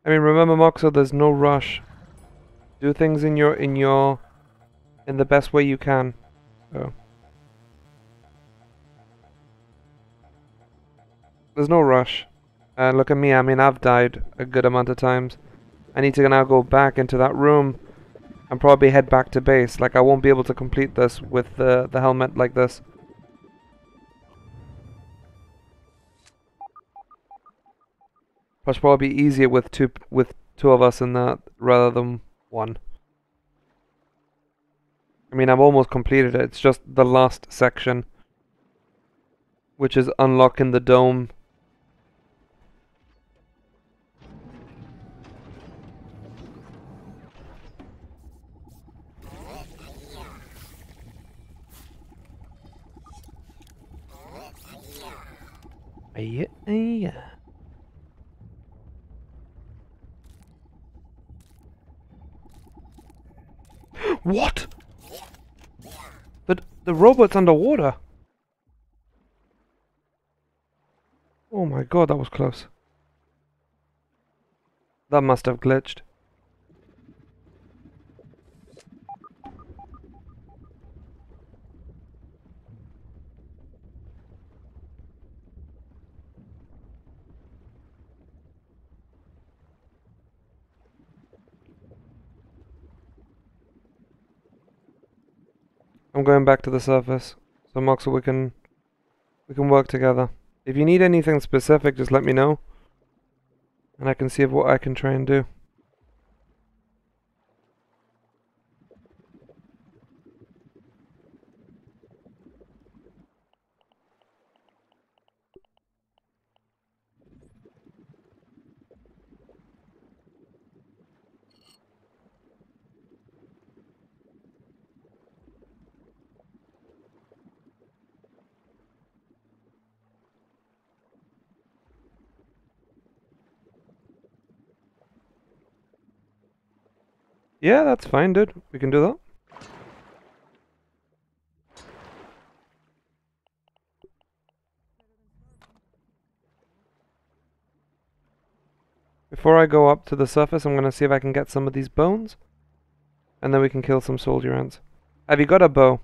[SPEAKER 1] I mean, remember, Moxo, there's no rush. Do things in your in your in the best way you can. Oh. There's no rush. Uh, look at me. I mean, I've died a good amount of times. I need to now go back into that room and probably head back to base. Like, I won't be able to complete this with the the helmet like this. Plus, probably easier with two with two of us in that rather than one. I mean, I've almost completed it. It's just the last section, which is unlocking the dome. Yeah. What? The the robot's underwater. Oh my god, that was close. That must have glitched. I'm going back to the surface. So Moxel, we can we can work together. If you need anything specific, just let me know. And I can see what I can try and do. Yeah, that's fine, dude. We can do that. Before I go up to the surface, I'm gonna see if I can get some of these bones. And then we can kill some soldier ants. Have you got a bow?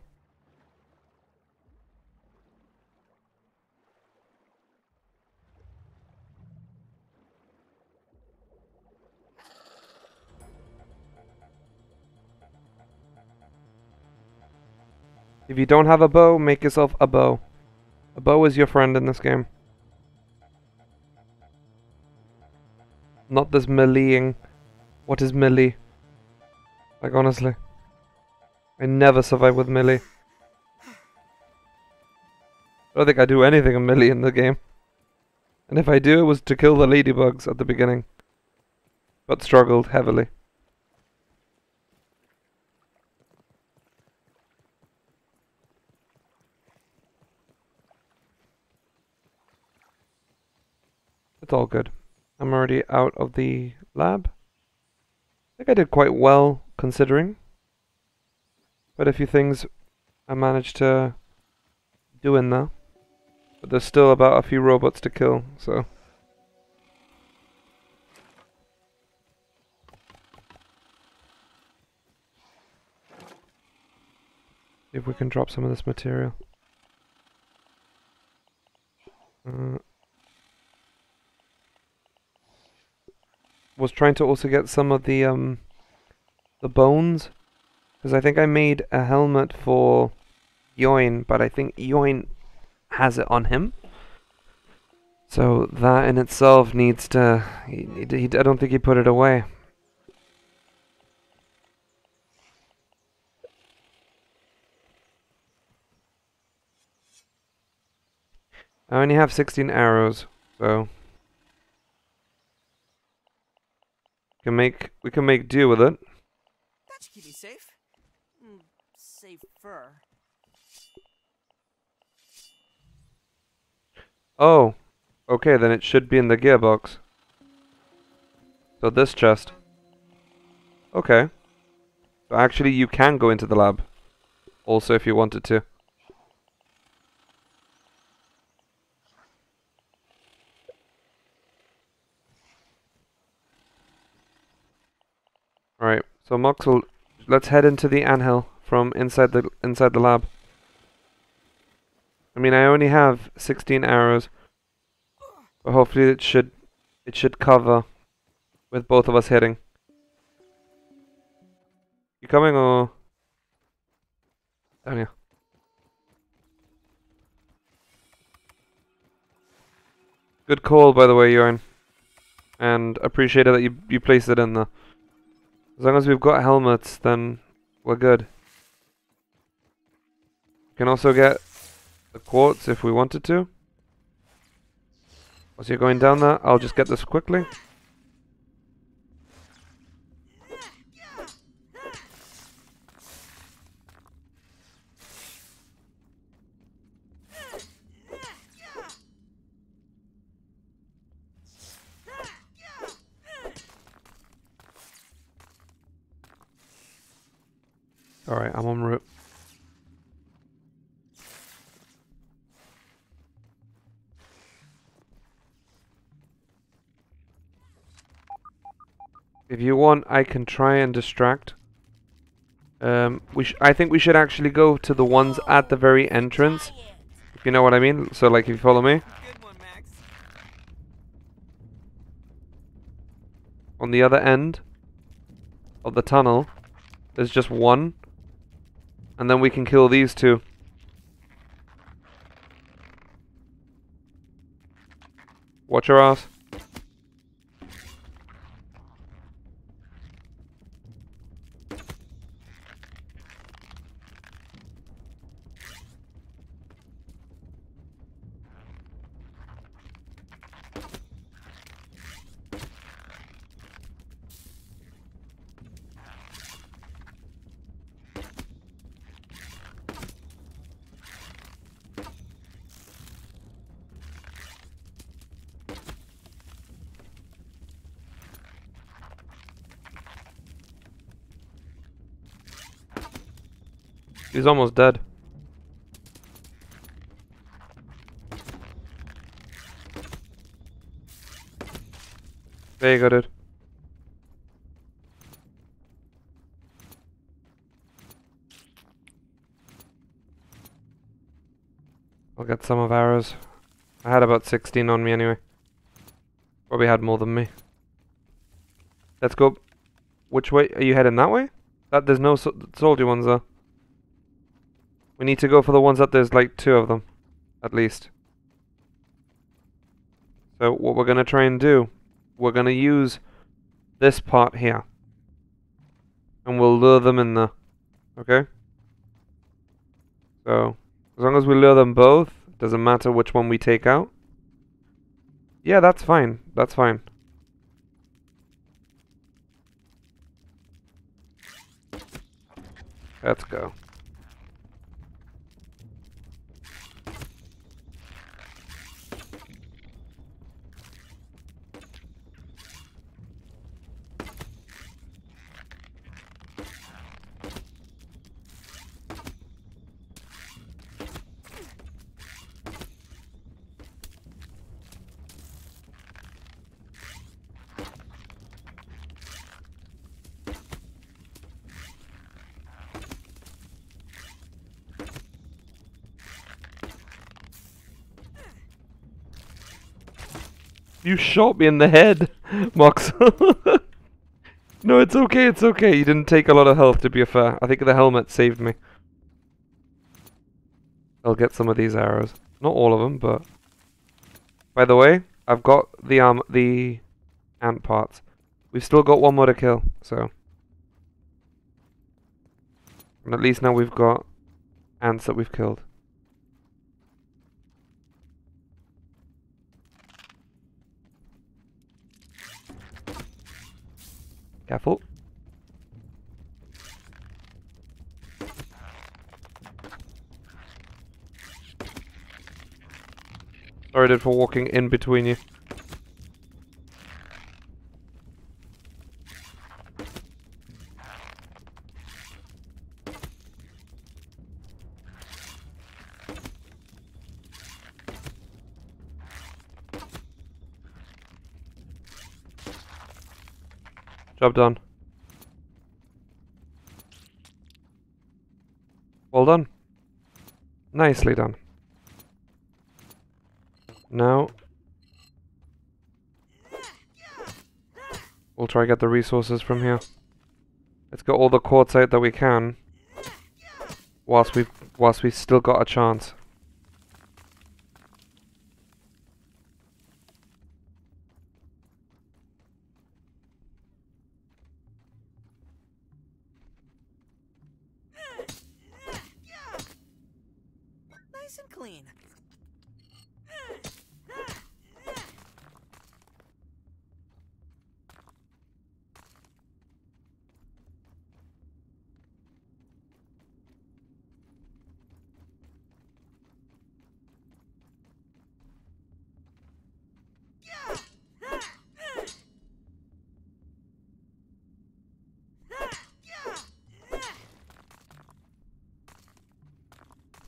[SPEAKER 1] If you don't have a bow, make yourself a bow. A bow is your friend in this game. Not this meleeing. What is melee? Like honestly. I never survive with melee. I don't think I do anything in melee in the game. And if I do, it was to kill the ladybugs at the beginning. But struggled heavily. It's all good. I'm already out of the lab. I think I did quite well considering. Quite a few things I managed to do in there. But there's still about a few robots to kill, so... If we can drop some of this material. Uh, was trying to also get some of the um the bones because I think I made a helmet for Ewan, but I think Ewan has it on him. So that in itself needs to. He, he, I don't think he put it away. I only have 16 arrows, so can make we can make do with it.
[SPEAKER 2] That should keep me safe. Mm, safer.
[SPEAKER 1] Oh, okay, then it should be in the gearbox. So this chest. Okay. So actually you can go into the lab. Also if you wanted to. Alright, so Moxel, let's head into the anthill from inside the inside the lab. I mean, I only have 16 arrows, but hopefully it should it should cover with both of us hitting. You coming or here? Good call, by the way, Jorn. And appreciated that you you placed it in there. As long as we've got helmets, then we're good. Can also get the quartz if we wanted to. As you're going down there, I'll just get this quickly. Alright, I'm on route. If you want, I can try and distract. Um, we I think we should actually go to the ones at the very entrance. If you know what I mean. So, like, if you follow me. On the other end of the tunnel, there's just one. And then we can kill these two. Watch your ass. He's almost dead. There you go, dude. I'll get some of arrows. I had about 16 on me anyway. Probably had more than me. Let's go. Which way? Are you heading that way? That There's no so soldier ones though. We need to go for the ones that there's like two of them. At least. So what we're going to try and do, we're going to use this part here. And we'll lure them in there. Okay? So, as long as we lure them both, doesn't matter which one we take out. Yeah, that's fine. That's fine. Let's go. You shot me in the head, Mox. no, it's okay, it's okay. You didn't take a lot of health, to be fair. I think the helmet saved me. I'll get some of these arrows. Not all of them, but... By the way, I've got the um the ant parts. We've still got one more to kill, so... And at least now we've got ants that we've killed. Careful. Sorry, dude, for walking in between you. Job done. Well done. Nicely done. Now... We'll try get the resources from here. Let's get all the quartzite that we can. Whilst we've whilst we've still got a chance.
[SPEAKER 2] Nice and clean.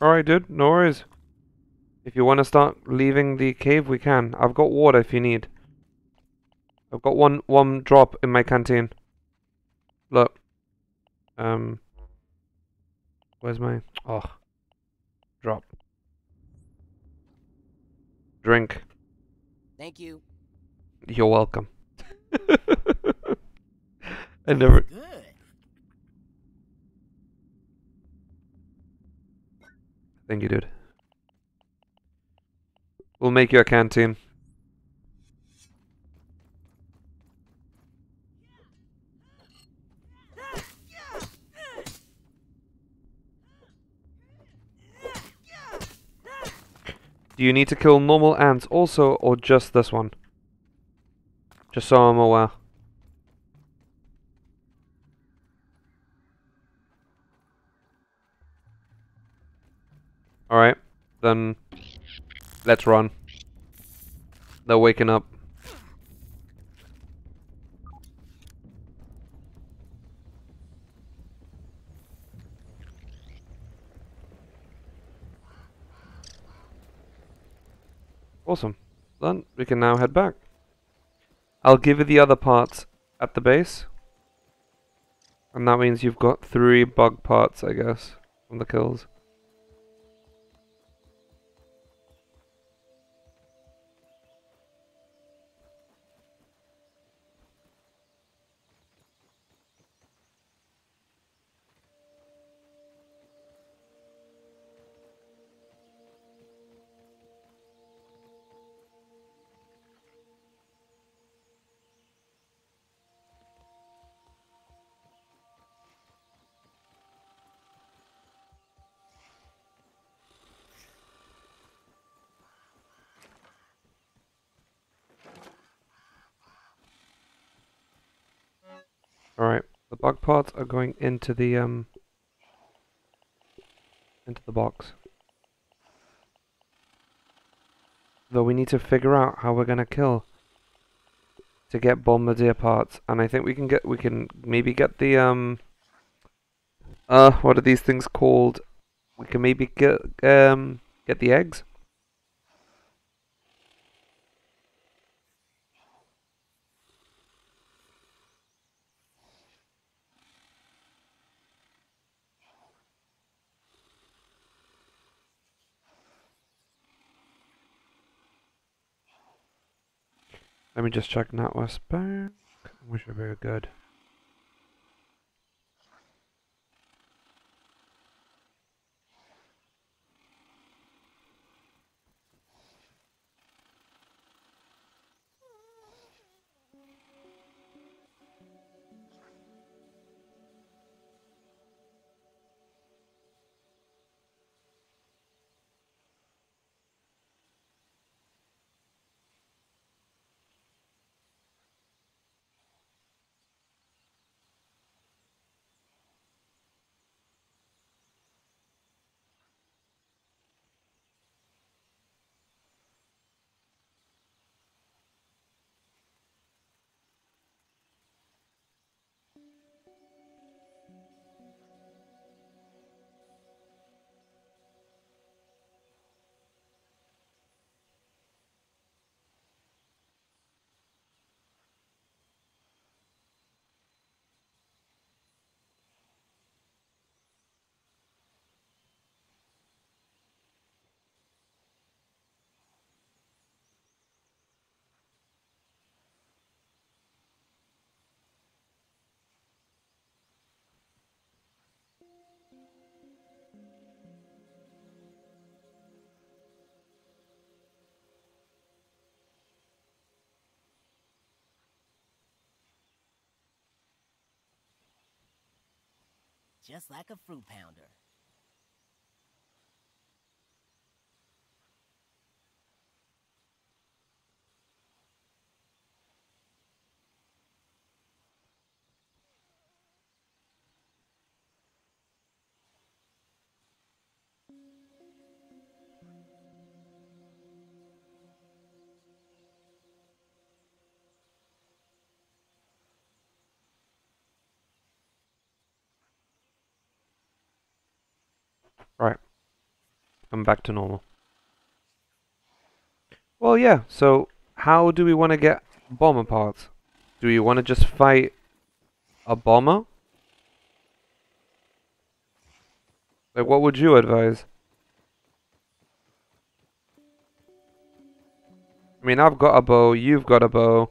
[SPEAKER 1] Alright, dude. No worries. If you want to start leaving the cave, we can. I've got water if you need. I've got one one drop in my canteen. Look. Um. Where's my... Oh. Drop. Drink.
[SPEAKER 2] Thank you.
[SPEAKER 1] You're welcome. I never...
[SPEAKER 2] Good.
[SPEAKER 1] Thank you, dude. We'll make you a canteen. Do you need to kill normal ants also, or just this one? Just so I'm aware. Alright, then let's run. They're waking up. Awesome. Then we can now head back. I'll give you the other parts at the base. And that means you've got three bug parts, I guess, from the kills. Parts are going into the, um, into the box. Though we need to figure out how we're gonna kill to get bombardier parts, and I think we can get, we can maybe get the, um, uh, what are these things called? We can maybe get, um, get the eggs. Let me just check NatWest Bank. We should be good.
[SPEAKER 2] Just like a fruit pounder.
[SPEAKER 1] I'm back to normal. Well, yeah, so how do we want to get bomber parts? Do we want to just fight a bomber? Like, what would you advise? I mean, I've got a bow, you've got a bow.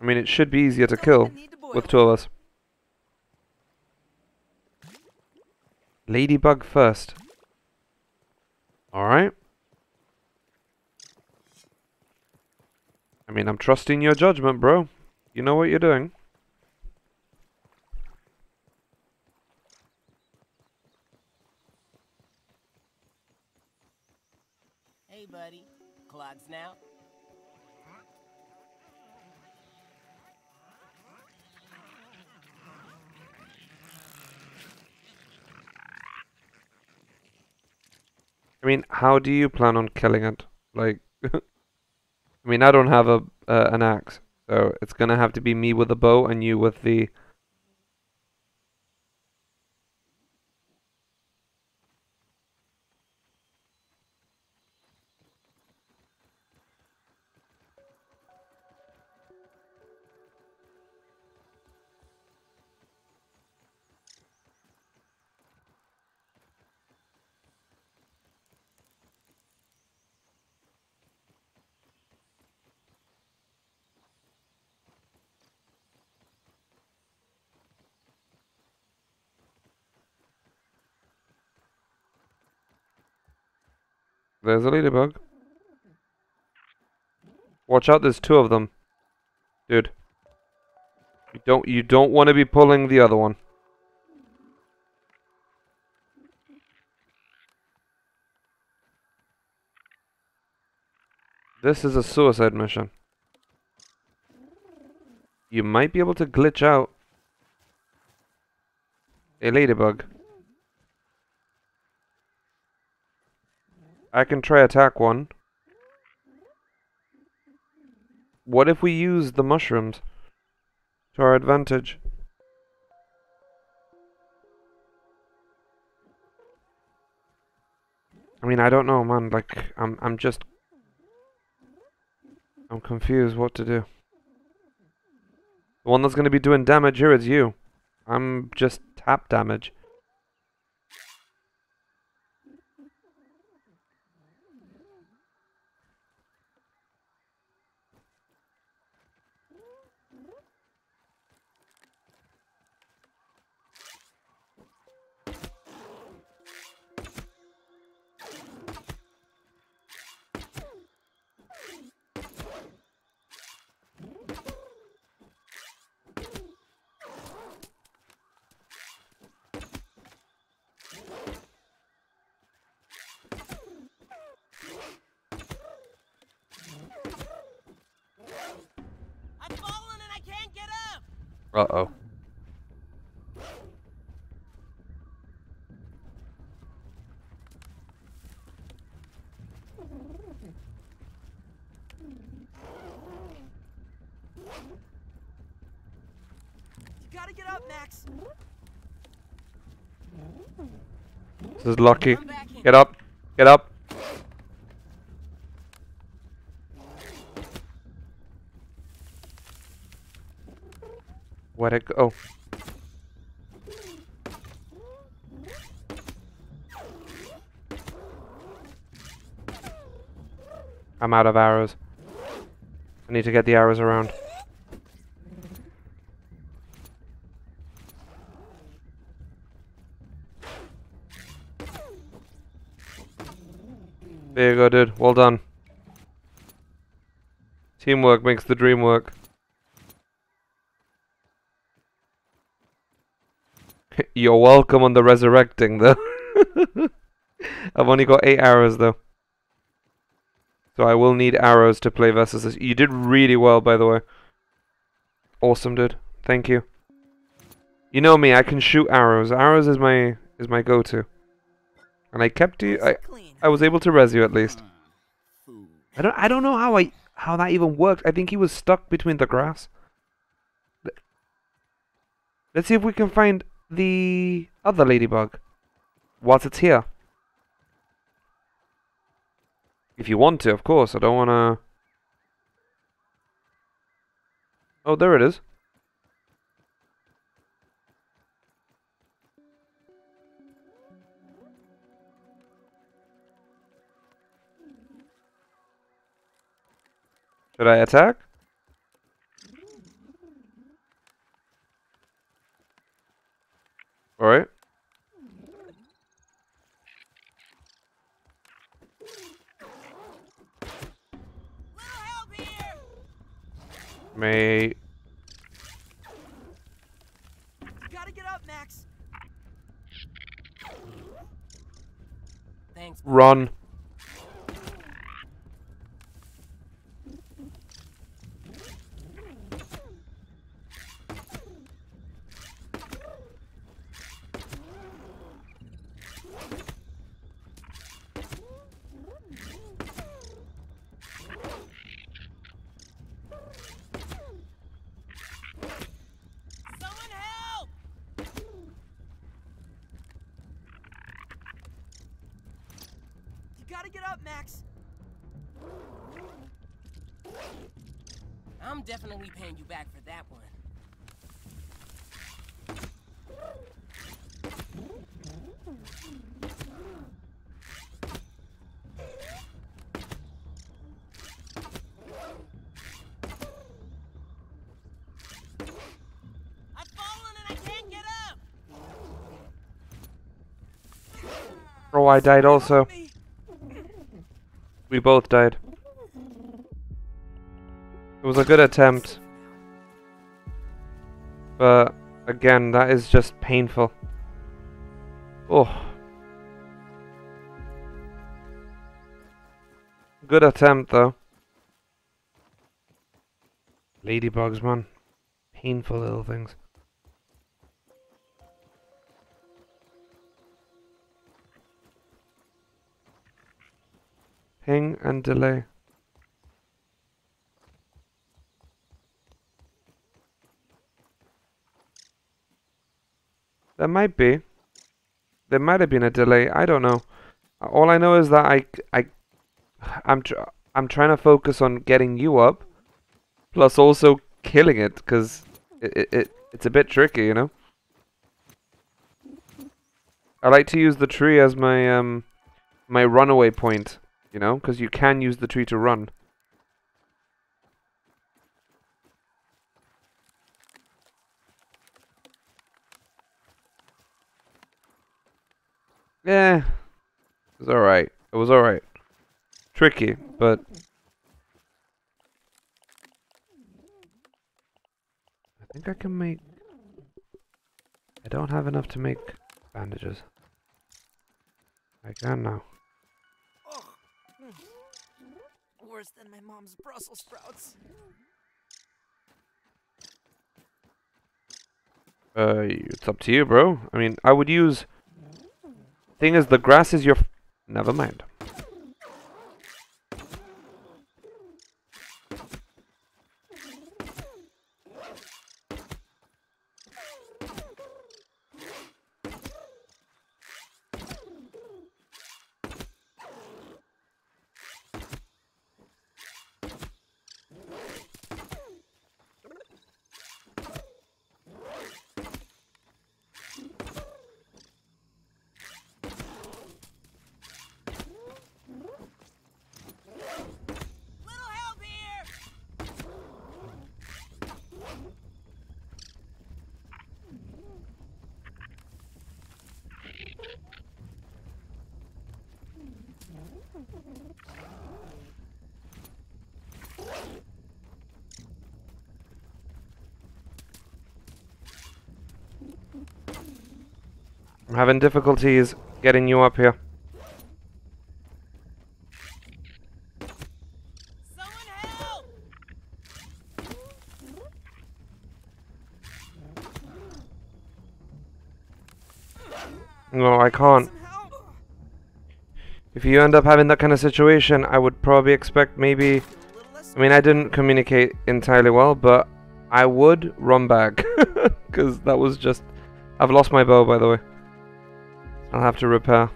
[SPEAKER 1] I mean, it should be easier to kill with two of us. Ladybug first. Alright. I mean, I'm trusting your judgment, bro. You know what you're doing. I mean, how do you plan on killing it? Like, I mean, I don't have a uh, an axe, so it's gonna have to be me with a bow and you with the. There's a ladybug. Watch out, there's two of them. Dude. You don't you don't want to be pulling the other one. This is a suicide mission. You might be able to glitch out a ladybug. I can try attack one. What if we use the mushrooms to our advantage? I mean, I don't know, man. Like, I'm, I'm just, I'm confused what to do. The one that's going to be doing damage here is you. I'm just tap damage. Uh-oh.
[SPEAKER 2] You gotta get up, Max.
[SPEAKER 1] This is lucky.
[SPEAKER 4] I'm back in.
[SPEAKER 1] Get up. Get up. Where'd it go? Oh. I'm out of arrows. I need to get the arrows around. There you go, dude. Well done. Teamwork makes the dream work. You're welcome on the resurrecting, though. I've only got eight arrows, though. So I will need arrows to play versus this. You did really well, by the way. Awesome, dude. Thank you. You know me, I can shoot arrows. Arrows is my is my go-to. And I kept you. I. I was able to res you at least. I don't I don't know how I how that even worked. I think he was stuck between the grass. Let- Let's see if we can find the other ladybug. whilst it's here. If you want to, of course. I don't want to... Oh, there it is. Should I attack? Alright.
[SPEAKER 4] Little help here!
[SPEAKER 1] May...
[SPEAKER 4] You gotta get up, Max. Thanks.
[SPEAKER 1] Run.
[SPEAKER 4] Someone help! You gotta get up, Max. I'm definitely paying you back for that one. I've fallen and I can't get up.
[SPEAKER 1] I died also. We both died. It was a good attempt. But, again, that is just painful. Oh. Good attempt, though. Ladybugs, man. Painful little things. And delay. There might be. There might have been a delay. I don't know. All I know is that I, I, I'm, tr I'm trying to focus on getting you up, plus also killing it, because it, it, it, it's a bit tricky, you know. I like to use the tree as my um, my runaway point, you know, because you can use the tree to run. Yeah, it was alright. It was alright. Tricky, but... I think I can make... I don't have enough to make bandages. I can now.
[SPEAKER 2] Worse than my mom's Brussels sprouts.
[SPEAKER 1] Uh, it's up to you, bro. I mean, I would use... Thing is, the grass is your... Never mind. Having difficulties getting you up here. No, I can't. If you end up having that kind of situation, I would probably expect maybe...
[SPEAKER 2] A little less
[SPEAKER 1] I mean, I didn't communicate entirely well, but I would run back. Because that was just... I've lost my bow, by the way. I'll have to repair.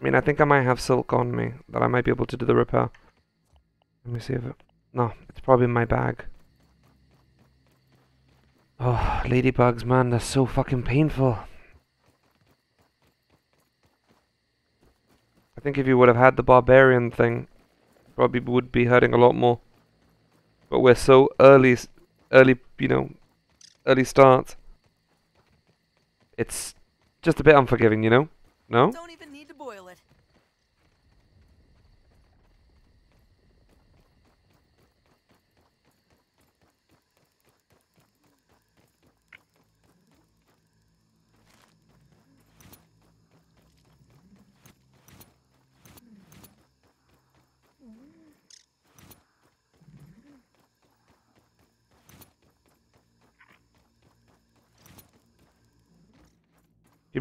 [SPEAKER 1] I mean, I think I might have silk on me that I might be able to do the repair. Let me see if it. No, it's probably in my bag. Oh, ladybugs, man, they're so fucking painful. I think if you would have had the barbarian thing, probably would be hurting a lot more. But we're so early, early, you know, early start. It's just a bit unforgiving, you know? No?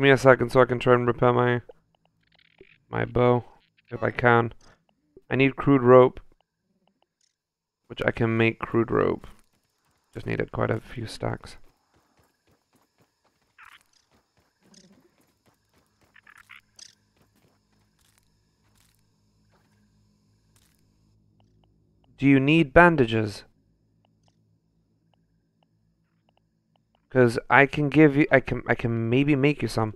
[SPEAKER 1] Me a second so I can try and repair my my bow if I can. I need crude rope, which I can make crude rope. Just needed quite a few stacks. Do you need bandages? Cause I can give you, I can, I can maybe make you some.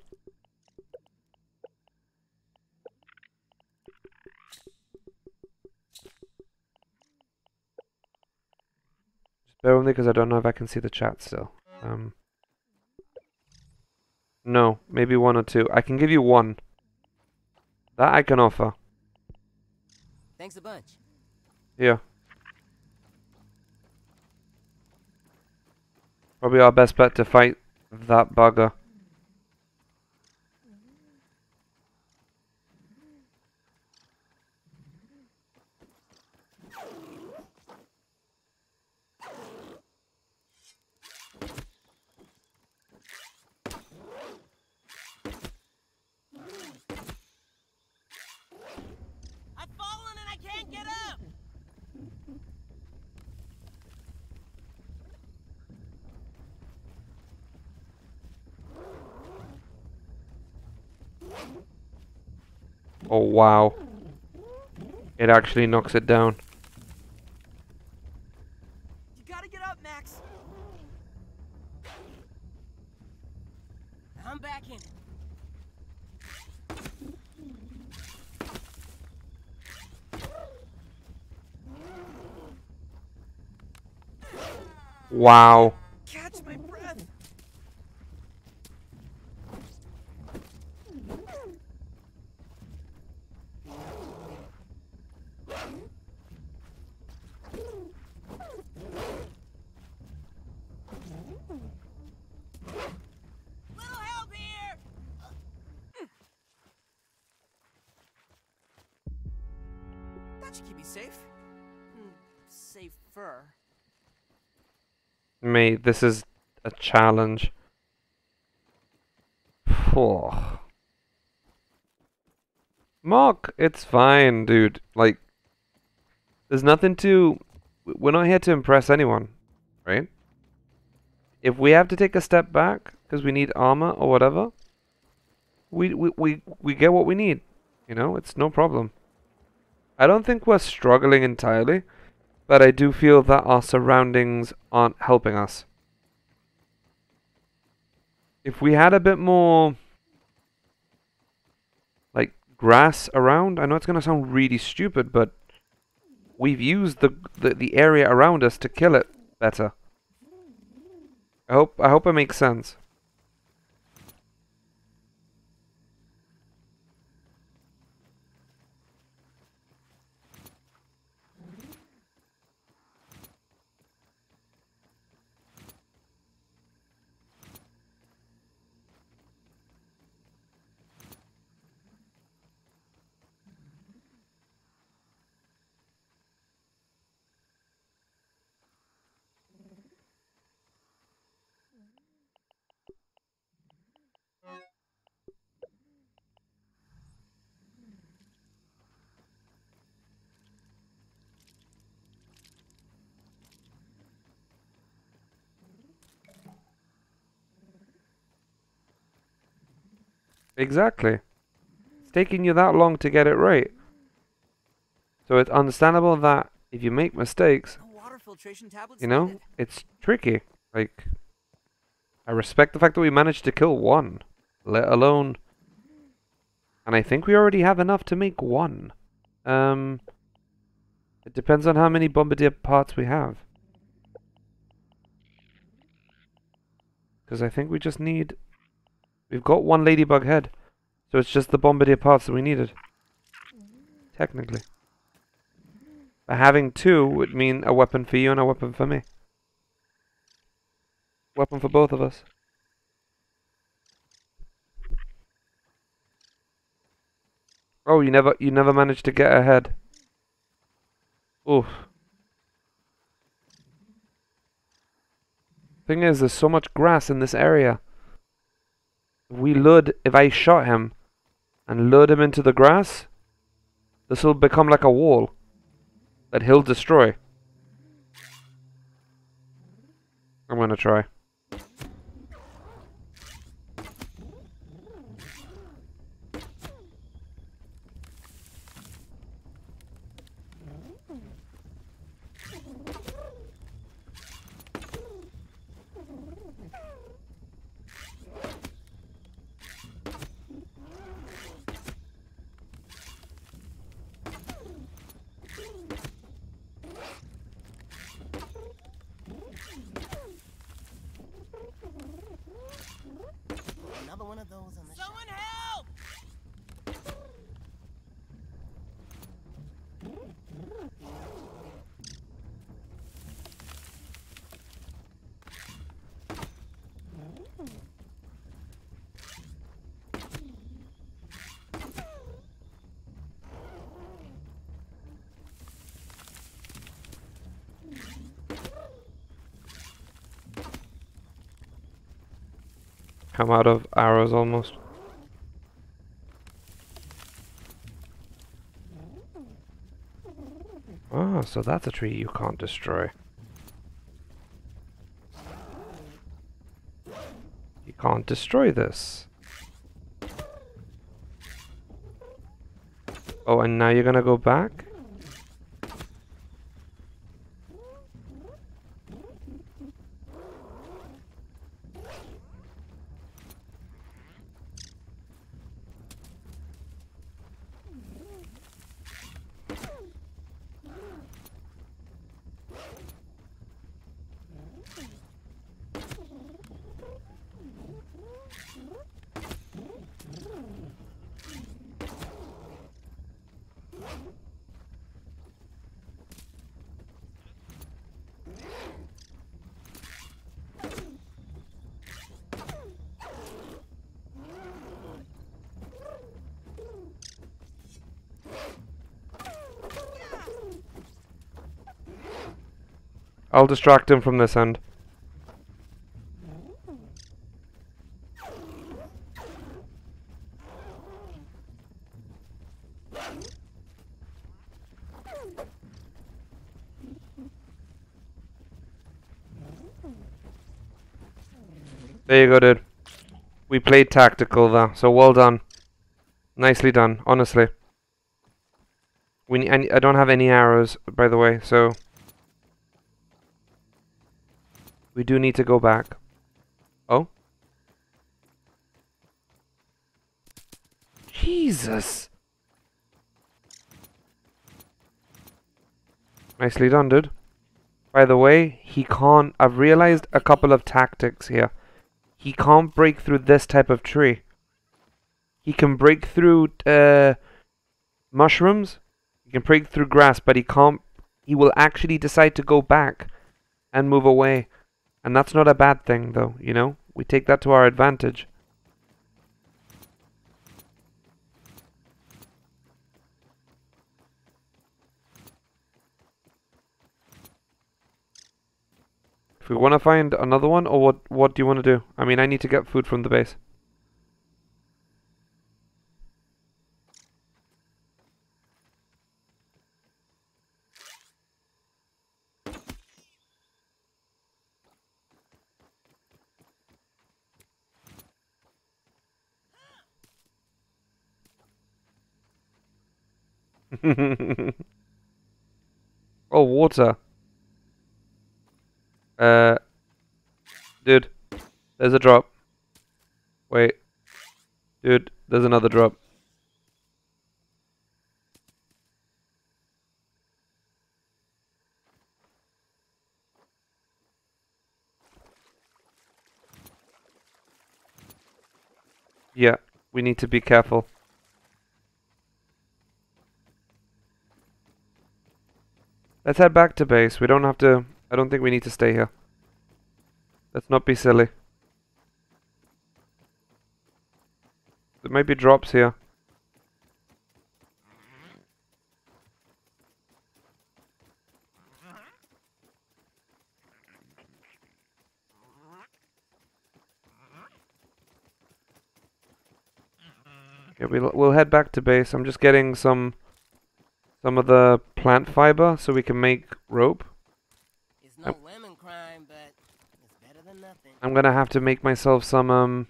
[SPEAKER 1] Just bear with me because I don't know if I can see the chat still. Um. No, maybe one or two. I can give you one. That I can offer.
[SPEAKER 4] Thanks a bunch.
[SPEAKER 1] Yeah. Probably our best bet to fight that bugger.
[SPEAKER 4] I've fallen and I can't get up.
[SPEAKER 1] Oh wow. It actually knocks it down.
[SPEAKER 4] You gotta get up, Max. I'm back in.
[SPEAKER 1] Wow.
[SPEAKER 2] Safer.
[SPEAKER 1] Mate, this is a challenge. Oh. Mark, it's fine, dude. Like, there's nothing to. We're not here to impress anyone, right? If we have to take a step back because we need armor or whatever, we, we we we get what we need. You know, it's no problem. I don't think we're struggling entirely, but I do feel that our surroundings aren't helping us. If we had a bit more like grass around, I know it's gonna sound really stupid, but we've used the the, the area around us to kill it better. I hope I hope it makes sense. Exactly. It's taking you that long to get it right. So it's understandable that if you make mistakes, you know,
[SPEAKER 2] needed.
[SPEAKER 1] it's tricky. Like, I respect the fact that we managed to kill one, let alone. And I think we already have enough to make one. Um, it depends on how many bombardier parts we have. Because I think we just need. We've got one ladybug head, so it's just the bombardier parts that we needed. Technically. But having two would mean a weapon for you and a weapon for me. Weapon for both of us. Oh, you never you never managed to get ahead. Oof. Thing is, there's so much grass in this area. We lured, if I shot him and lured him into the grass, this will become like a wall that he'll destroy. I'm gonna try.
[SPEAKER 4] Another one of those on the Someone help!
[SPEAKER 1] I'm out of arrows almost. Ah, so that's a tree you can't destroy. You can't destroy this. Oh, and now you're gonna go back? I'll distract him from this end. There you go, dude. We played tactical there, so well done. Nicely done, honestly. We and I don't have any arrows, by the way, so we do need to go back. Oh? Jesus! Nicely done, dude. By the way, he can't... I've realized a couple of tactics here. He can't break through this type of tree. He can break through uh, mushrooms. He can break through grass, but he can't... He will actually decide to go back and move away. And that's not a bad thing, though, you know? We take that to our advantage. If we want to find another one, or what, what do you want to do? I mean, I need to get food from the base. oh, water. Uh, dude, there's a drop. Wait, dude, there's another drop. Yeah, we need to be careful. Let's head back to base. We don't have to... I don't think we need to stay here. Let's not be silly. There might be drops here. Okay, we'll, we'll head back to base. I'm just getting some some of the plant fiber so we can make rope.
[SPEAKER 4] It's no lemon crime, but it's better than nothing.
[SPEAKER 1] I'm gonna have to make myself some um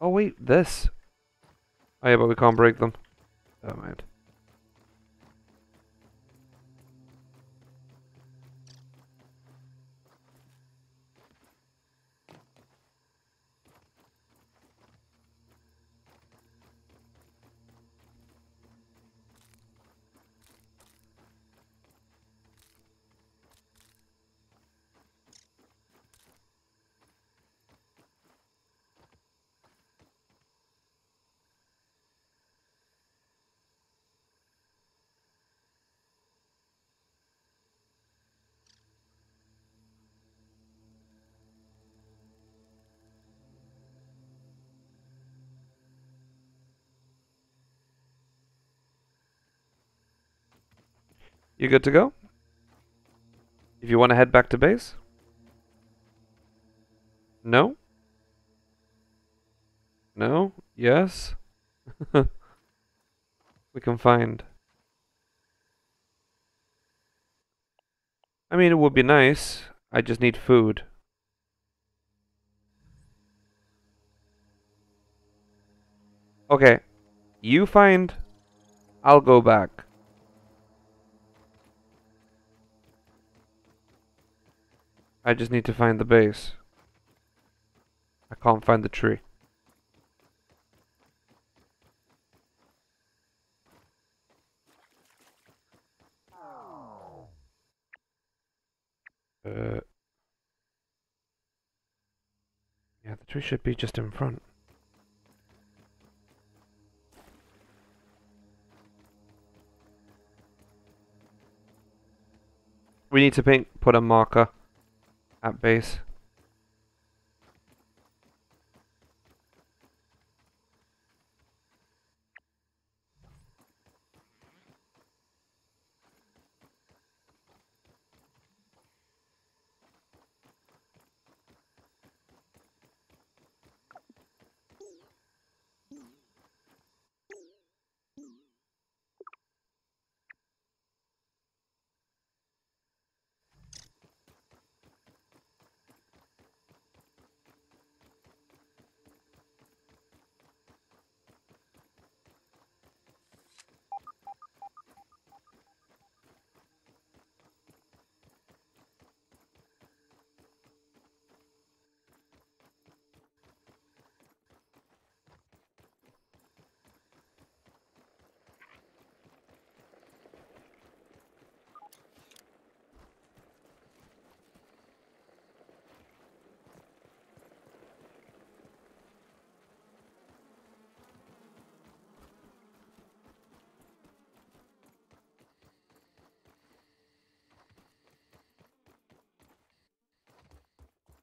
[SPEAKER 1] Oh wait, this. Oh yeah, but we can't break them. Oh mind. You good to go? If you want to head back to base? No? No? Yes? we can find. I mean, it would be nice. I just need food. Okay. You find. I'll go back. I just need to find the base. I can't find the tree. Uh, yeah, the tree should be just in front. We need to paint, put a marker at base.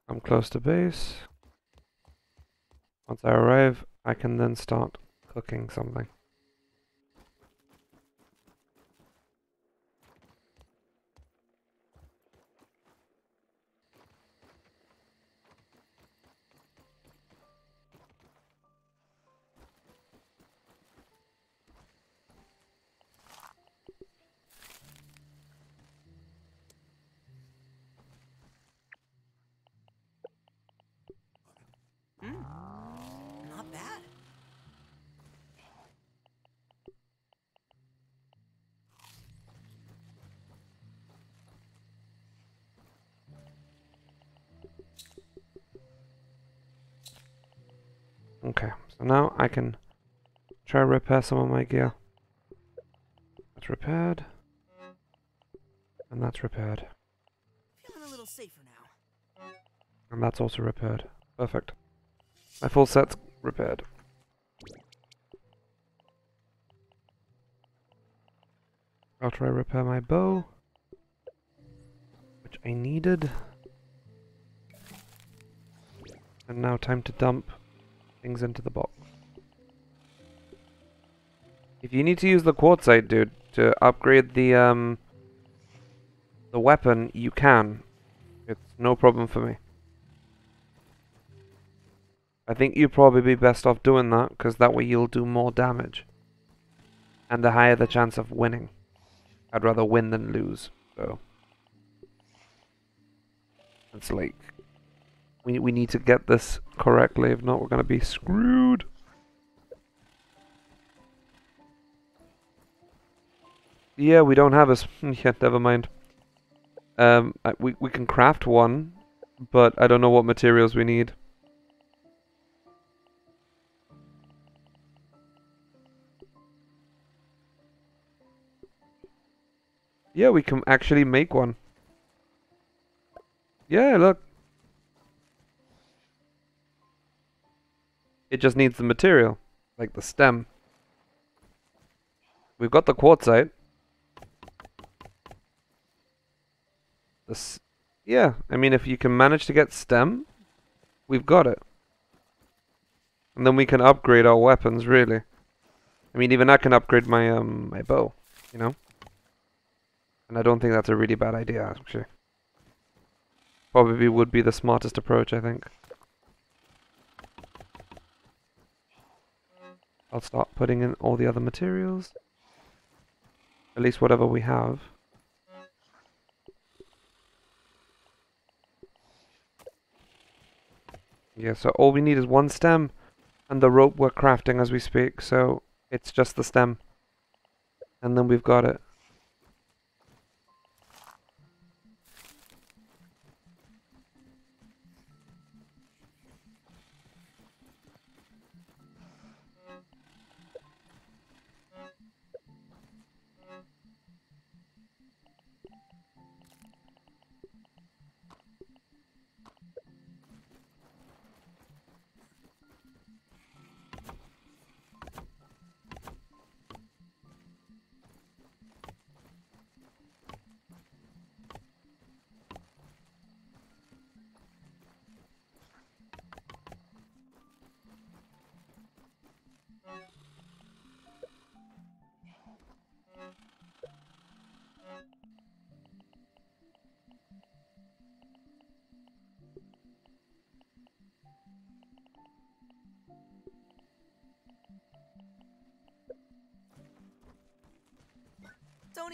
[SPEAKER 1] I'm close to base. Once I arrive, I can then start cooking something. Repair some of my gear. That's repaired. And that's repaired.
[SPEAKER 2] Feeling a little safer now.
[SPEAKER 1] And that's also repaired. Perfect. My full set's repaired. After I'll try repair my bow. Which I needed. And now time to dump things into the box. If you need to use the quartzite, dude, to upgrade the um the weapon, you can. It's no problem for me. I think you'd probably be best off doing that, because that way you'll do more damage. And the higher the chance of winning. I'd rather win than lose, so... It's like... We, we need to get this correctly, if not we're gonna be screwed. Yeah, we don't have a... yeah, never mind. Um, I, we, we can craft one, but I don't know what materials we need. Yeah, we can actually make one. Yeah, look. It just needs the material, like the stem. We've got the quartzite. This, yeah, I mean, if you can manage to get stem, we've got it. And then we can upgrade our weapons, really. I mean, even I can upgrade my um my bow, you know. And I don't think that's a really bad idea, actually. Probably would be the smartest approach, I think. I'll start putting in all the other materials. At least whatever we have. Yeah, so all we need is one stem and the rope we're crafting as we speak, so it's just the stem. And then we've got it.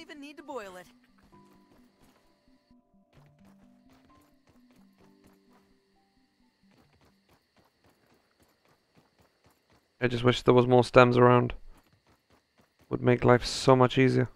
[SPEAKER 2] Even need to boil it.
[SPEAKER 1] I just wish there was more stems around. Would make life so much easier.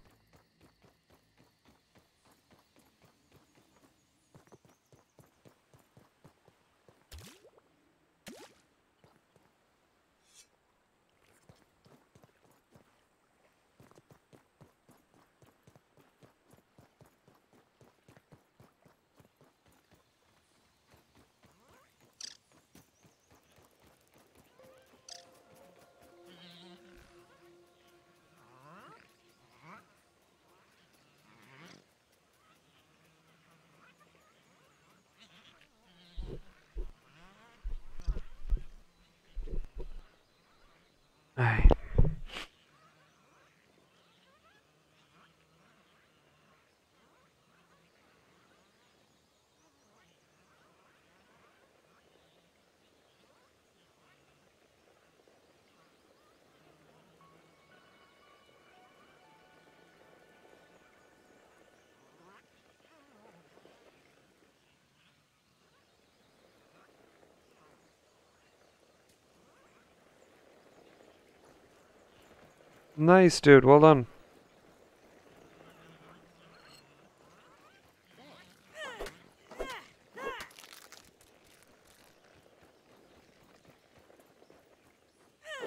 [SPEAKER 1] Nice, dude. Well done.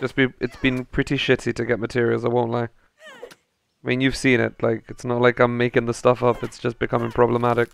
[SPEAKER 1] Just be it's been pretty shitty to get materials, I won't lie. I mean you've seen it, like it's not like I'm making the stuff up, it's just becoming problematic.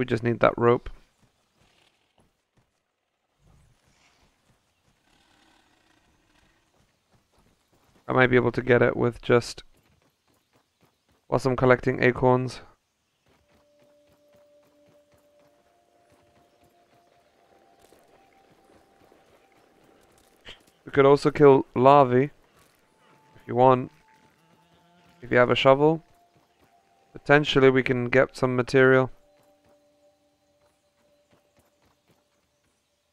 [SPEAKER 1] We just need that rope. I might be able to get it with just whilst I'm collecting acorns. We could also kill larvae if you want. If you have a shovel, potentially we can get some material.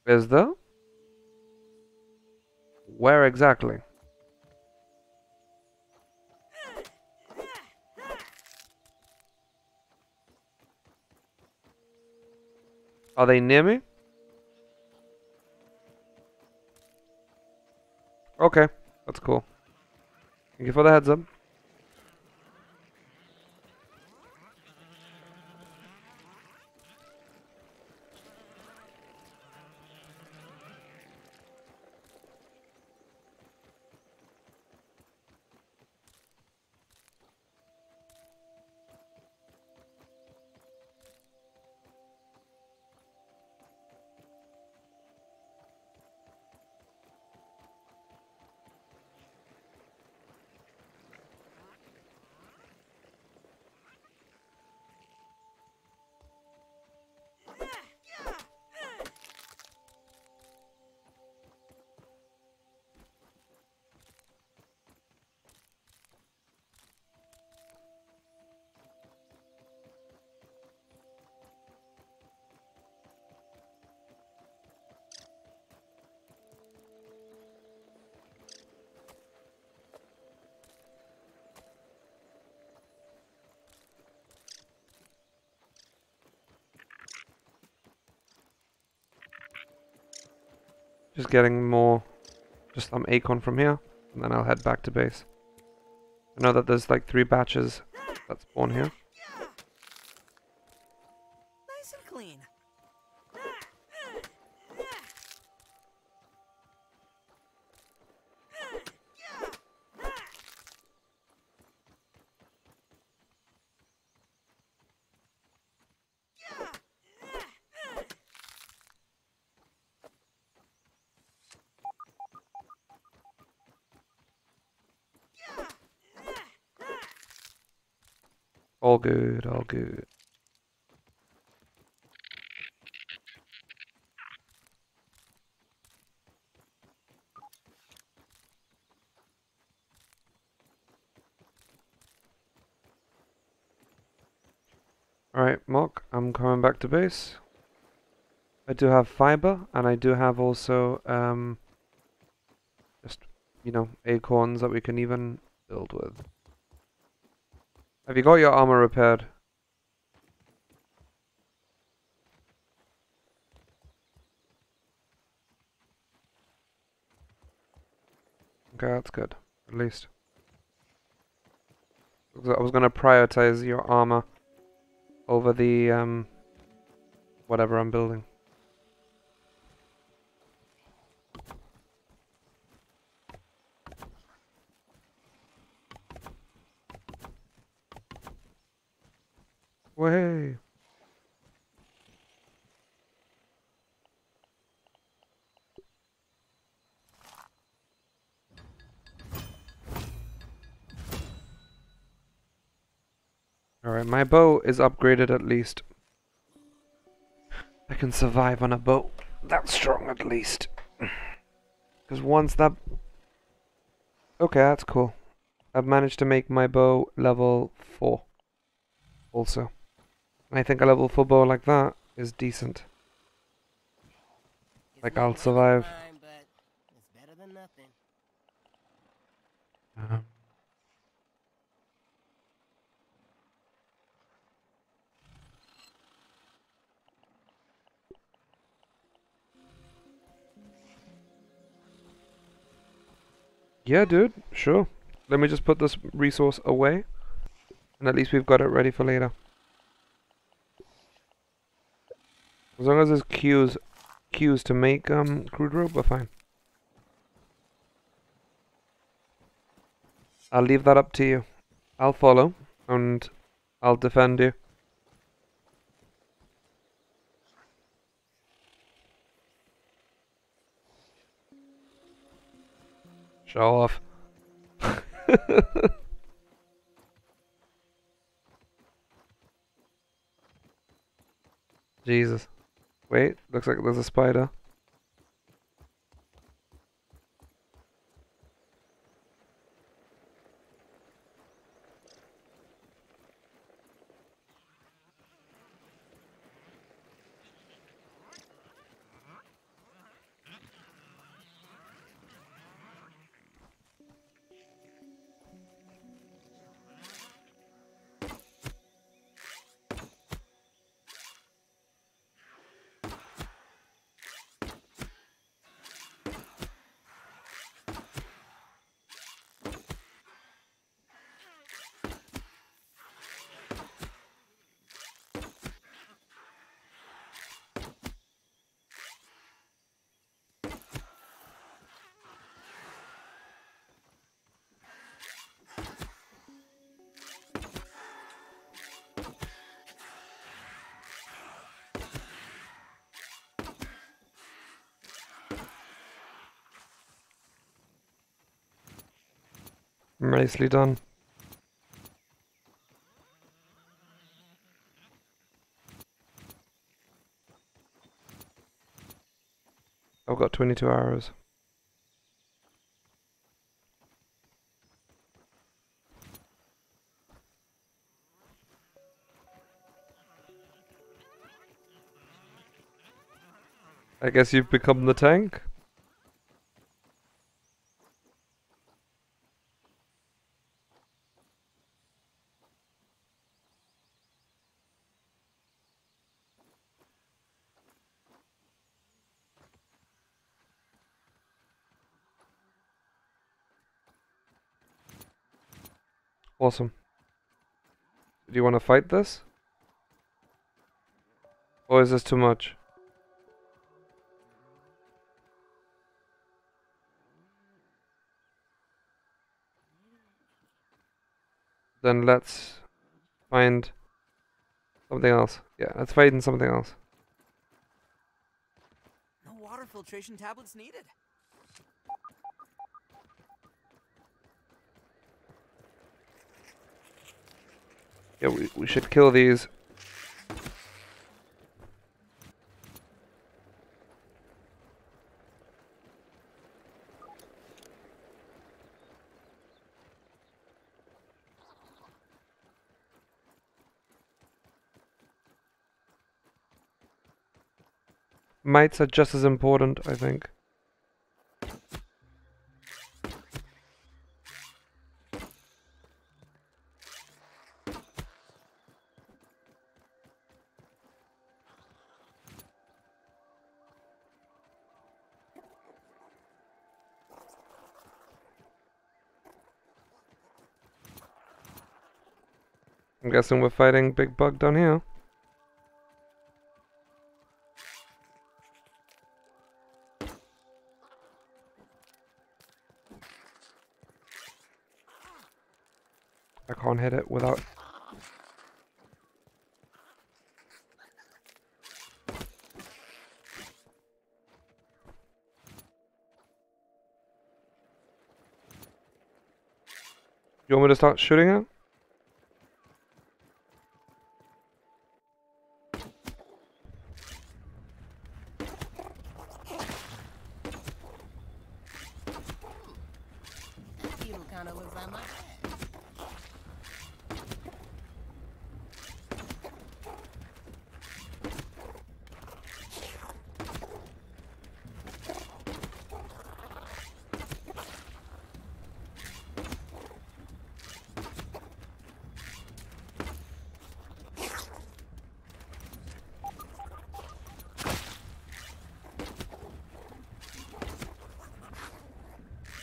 [SPEAKER 1] Is there? Where exactly? Are they near me? Okay, that's cool. Thank you for the heads up. Just getting more, just some acorn from here, and then I'll head back to base. I know that there's like three batches that spawn here. All good, all good. Alright, Mock, I'm coming back to base. I do have fiber, and I do have also, um, just, you know, acorns that we can even build with. Have you got your armor repaired? Okay, that's good. At least. I was gonna prioritize your armor over the um whatever I'm building. Way. Alright, my bow is upgraded at least. I can survive on a bow that strong at least. Because once that... Okay, that's cool. I've managed to make my bow level 4 also. I think a level 4 bow like that is decent.
[SPEAKER 4] It's
[SPEAKER 1] Like, I'll survive.
[SPEAKER 4] time, but it's better than nothing.
[SPEAKER 1] Um, Yeah, dude, sure. Let me just put this resource away. And at least we've got it ready for later. As long as there's queues, queues to make um, crude rope, we're fine. I'll leave that up to you. I'll follow, and I'll defend you. Show off. Jesus. Wait, looks like there's a spider. Nicely done. I've got 22 hours. I guess you've become the tank? Awesome. Do you want to fight this? Or is this too much? Then let's find something else. Yeah, let's fight in something else.
[SPEAKER 2] No water filtration tablets needed.
[SPEAKER 1] Yeah, we, we should kill these. Mites are just as important, I think. Guessing we're fighting Big Bug down here. I can't hit it without... You want me to start shooting it?
[SPEAKER 4] on my head.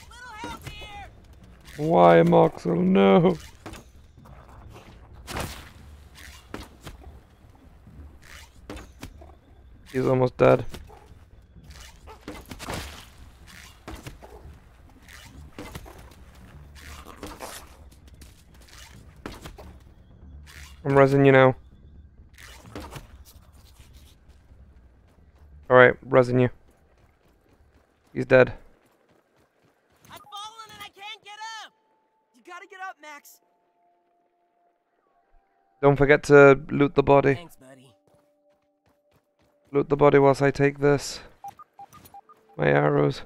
[SPEAKER 4] Little help here!
[SPEAKER 1] Why, Moxel? No. He's almost dead. I'm resing you now. Alright, resing you. He's dead.
[SPEAKER 4] I've fallen and I can't get up!
[SPEAKER 2] You gotta get up, Max.
[SPEAKER 1] Don't forget to loot the body.
[SPEAKER 4] Thanks, buddy.
[SPEAKER 1] Loot the body whilst I take this. My arrows.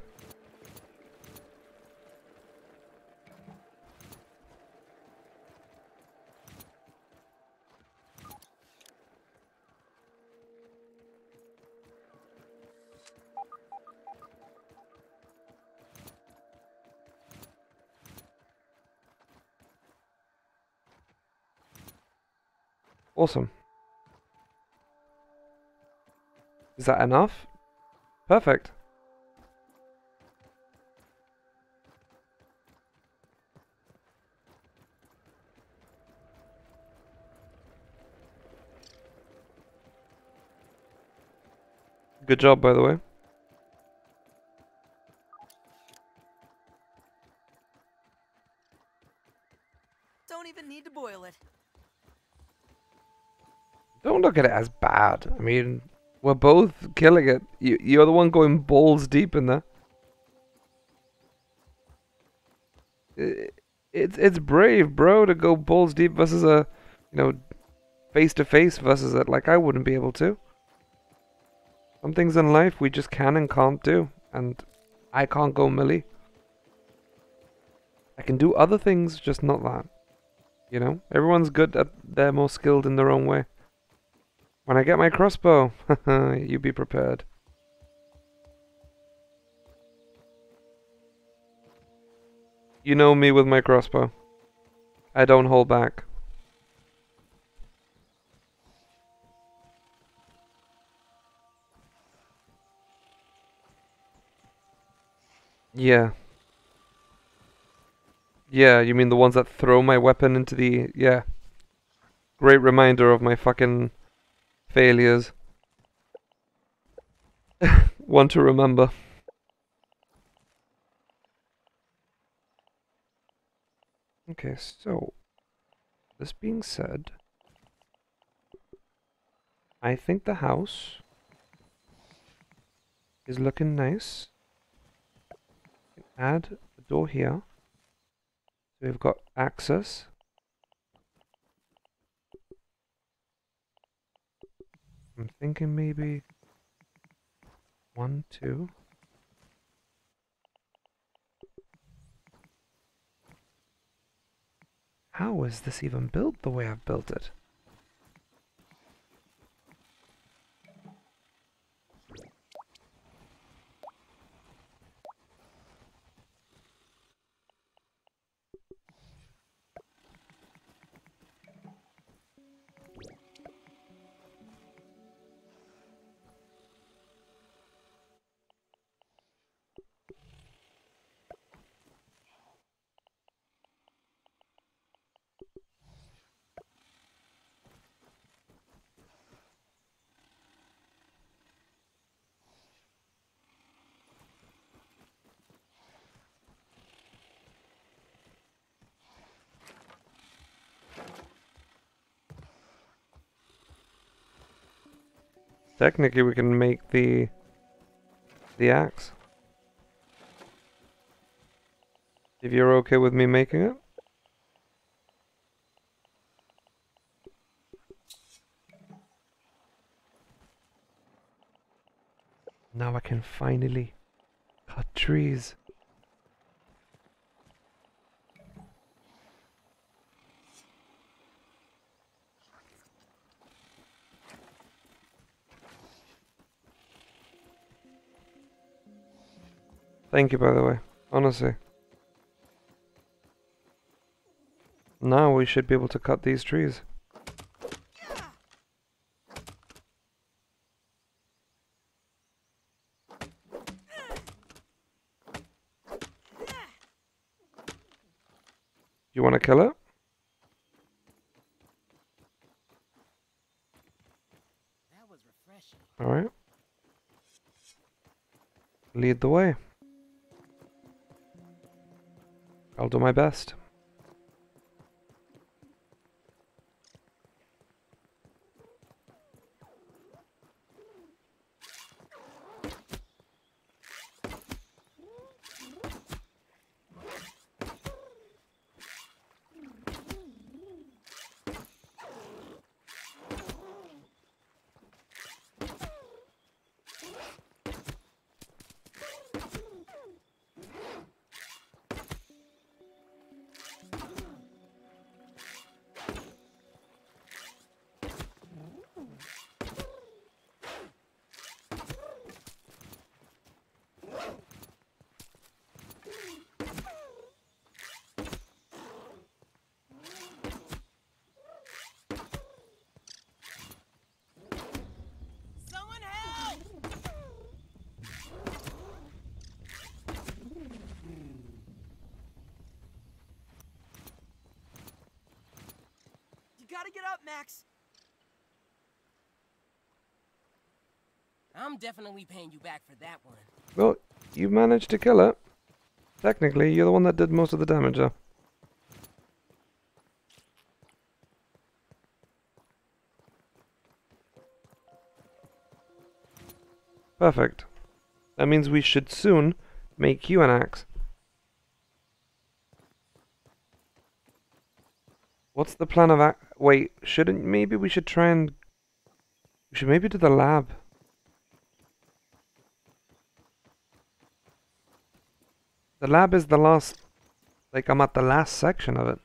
[SPEAKER 1] Awesome. Is that enough? Perfect. Good job, by the way.
[SPEAKER 2] Don't even need to boil it.
[SPEAKER 1] Don't look at it as bad. I mean, we're both killing it. You, you're the one going balls deep in there. I- It's it's brave, bro, to go balls deep versus a, you know, face to face versus it. Like I wouldn't be able to. Some things in life we just can and can't do, and I can't go melee. I can do other things, just not that. You know, everyone's good at they're more skilled in their own way. When I get my crossbow, you be prepared. You know me with my crossbow. I don't hold back. Yeah. Yeah, you mean the ones that throw my weapon into the... Yeah. Great reminder of my fucking failures. One to remember. Okay, so this being said, I think the house is looking nice. Add a door here. We've got access. I'm thinking maybe one, two. How is this even built the way I've built it? Technically, we can make the the axe. If you're okay with me making it. Now I can finally cut trees. Thank you, by the way. Honestly. Now we should be able to cut these trees. You want to kill it?
[SPEAKER 4] That was refreshing.
[SPEAKER 1] Alright. Lead the way. I'll do my best.
[SPEAKER 4] Someone help!
[SPEAKER 2] You gotta get up, Max.
[SPEAKER 4] I'm definitely paying you back for that one.
[SPEAKER 1] Well, you managed to kill it. Technically, you're the one that did most of the damage, though. Perfect. That means we should soon make you an axe. What's the plan of ac- Wait, shouldn't maybe we should try and we should maybe do the lab. The lab is the last like I'm at the last section of it.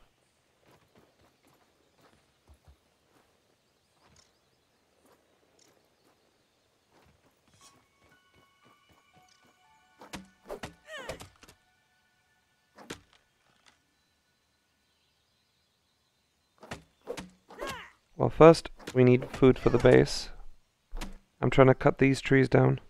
[SPEAKER 1] Well, first we need food for the base. I'm trying to cut these trees down.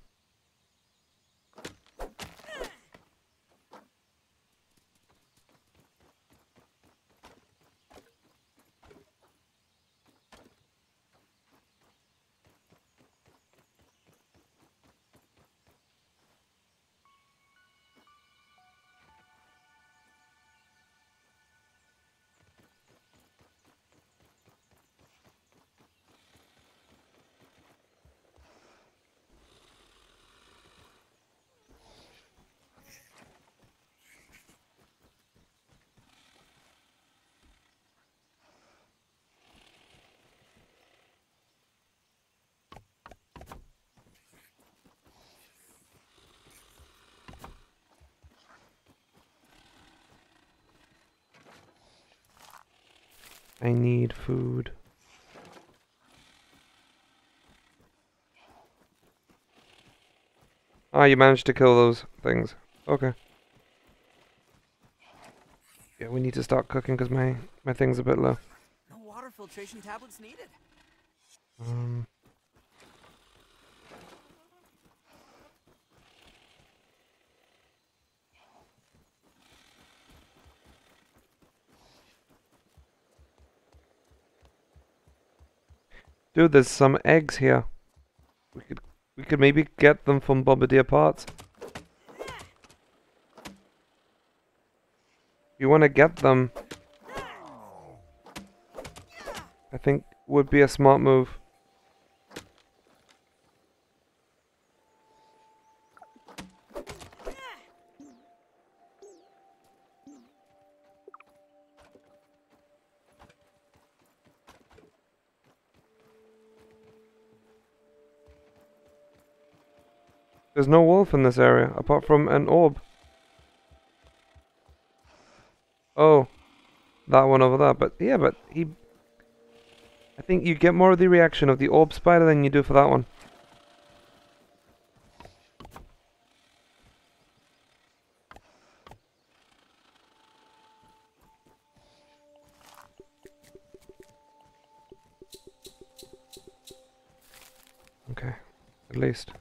[SPEAKER 1] I need food. Ah, you managed to kill those things. Okay. Yeah, we need to start cooking because my, my thing's a bit low.
[SPEAKER 2] No water filtration tablets needed.
[SPEAKER 1] Um, dude, there's some eggs here. We could we could maybe get them from Bombardier Parts. You want to get them? I think would be a smart move. There's no wolf in this area, apart from an orb. Oh, that one over there. But yeah, but he... I think you get more of the reaction of the orb spider than you do for that one. Okay, at least.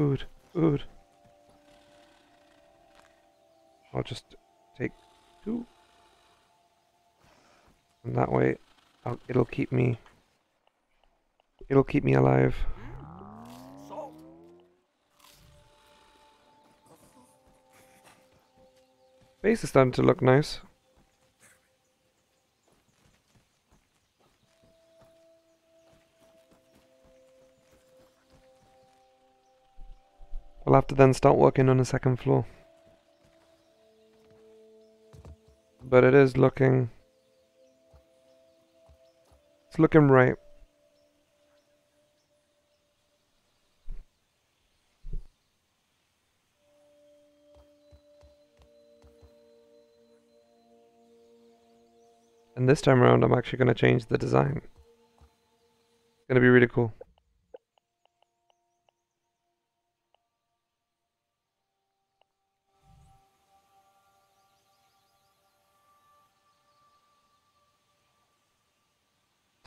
[SPEAKER 1] Food, food. I'll just take two. And that way, I'll, it'll keep me. It'll keep me alive. Base is starting to look nice. We'll have to then start working on the second floor. But it is looking... It's looking right. And this time around, I'm actually going to change the design. It's going to be really cool.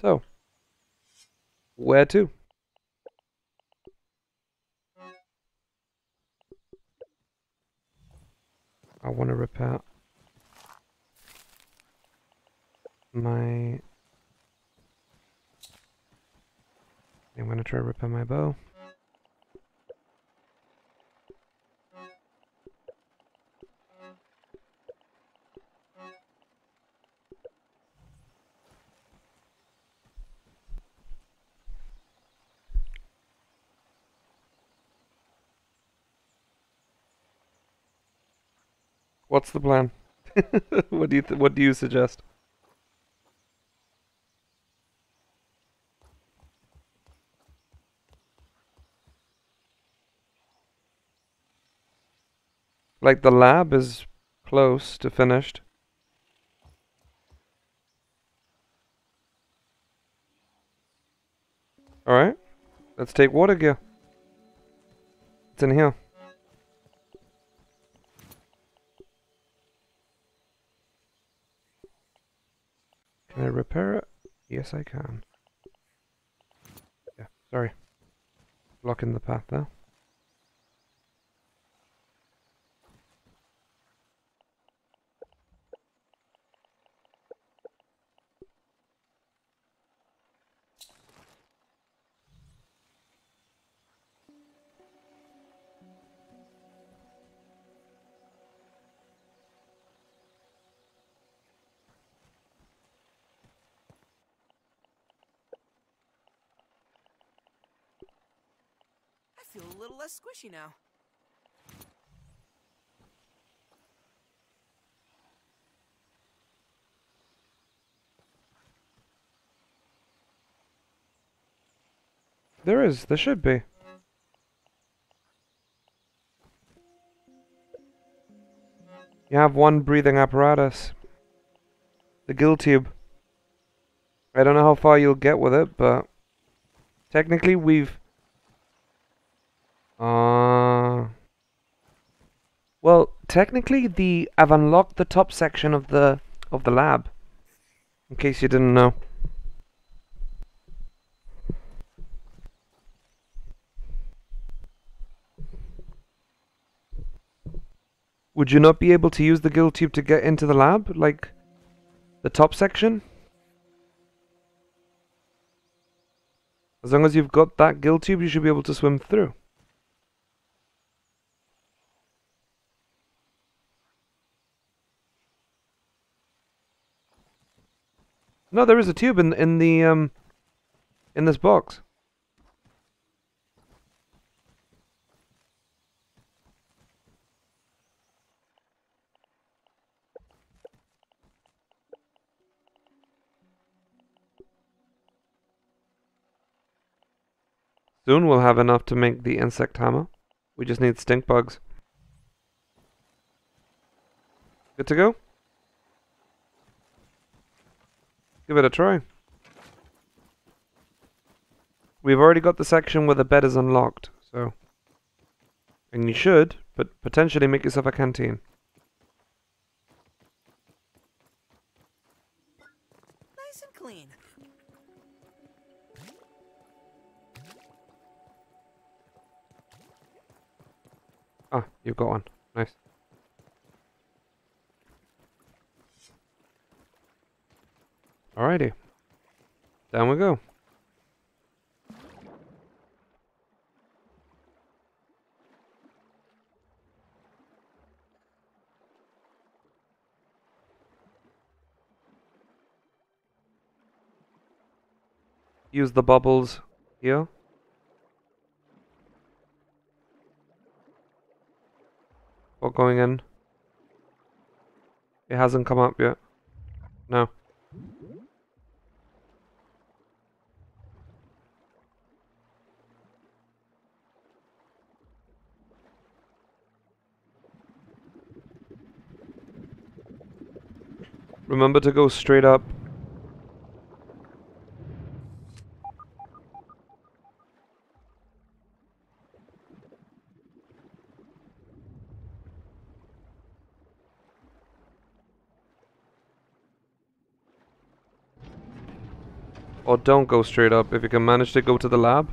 [SPEAKER 1] So, where to? I want to repair my... I'm going to try to repair my bow. What's the plan? what do you what do you suggest? Like the lab is close to finished. Alright. Let's take water gear. It's in here. Can I repair it? Yes, I can. Yeah, sorry. Blocking the path there.
[SPEAKER 2] Less squishy now.
[SPEAKER 1] There is, there should be. You have one breathing apparatus. The gill tube. I don't know how far you'll get with it, but technically we've uh well, technically the I've unlocked the top section of the of the lab. In case you didn't know. Would you not be able to use the gill tube to get into the lab? Like, the top section? As long as you've got that gill tube, you should be able to swim through. No, there is a tube in in the um in this box. Soon we'll have enough to make the insect hammer. We just need stink bugs. Good to go? Give it a try. We've already got the section where the bed is unlocked, so... And you should, but potentially make yourself a canteen.
[SPEAKER 2] Nice and clean.
[SPEAKER 1] Ah, you've got one. Nice. Alrighty. Down we go. Use the bubbles here. What going in. It hasn't come up yet. No. Remember to go straight up. Or don't go straight up. If you can manage to go to the lab,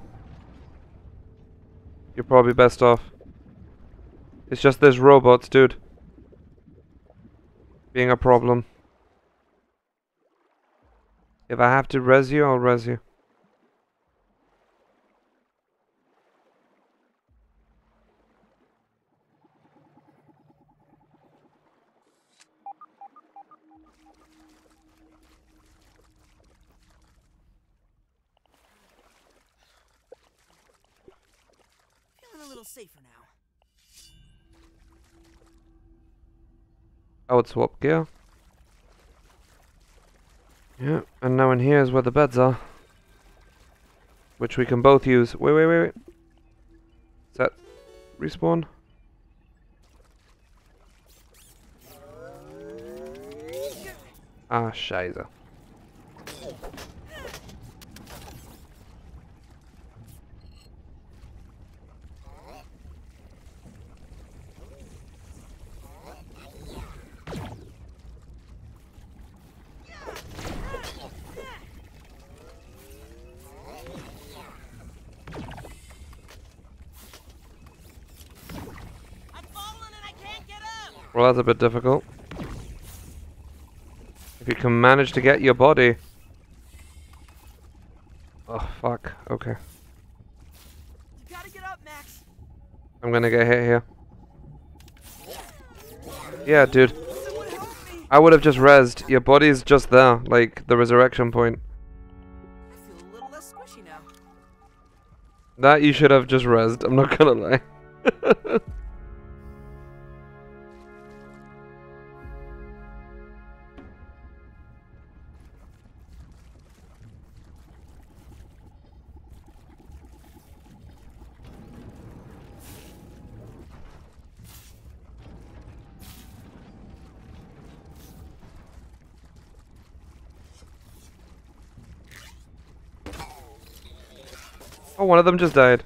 [SPEAKER 1] you're probably best off. It's just this robots, dude. Being a problem. If I have to res you, I'll res you.
[SPEAKER 2] Feeling a little safer now.
[SPEAKER 1] I would swap gear. Yeah, and now in here is where the beds are. Which we can both use. Wait, wait, wait, wait. Is that Respawn. Ah, scheiße.
[SPEAKER 4] I've fallen and I can't get up.
[SPEAKER 1] Well, that's a bit difficult. If you can manage to get your body. Oh, fuck. Okay.
[SPEAKER 4] You gotta get up, Max.
[SPEAKER 1] I'm gonna get hit here. Yeah, dude. I would have just rezzed. Your body's just there, like the resurrection point. That you should have just rezzed, I'm not gonna lie. one of them just died.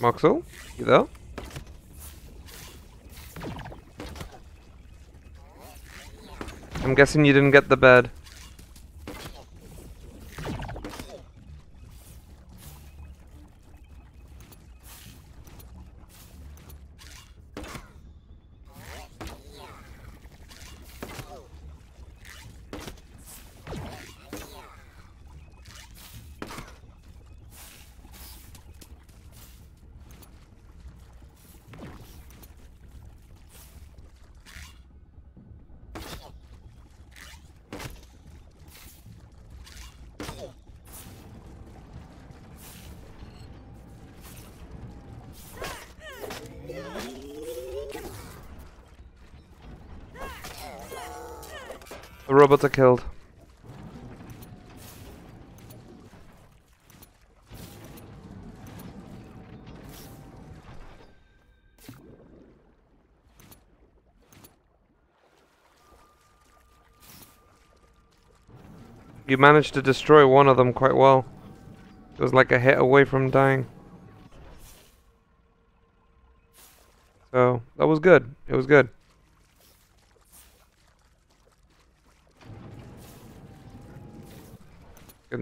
[SPEAKER 1] Moxel, you there? I'm guessing you didn't get the bed. Robots are killed. You managed to destroy one of them quite well. It was like a hit away from dying. So, that was good. It was good.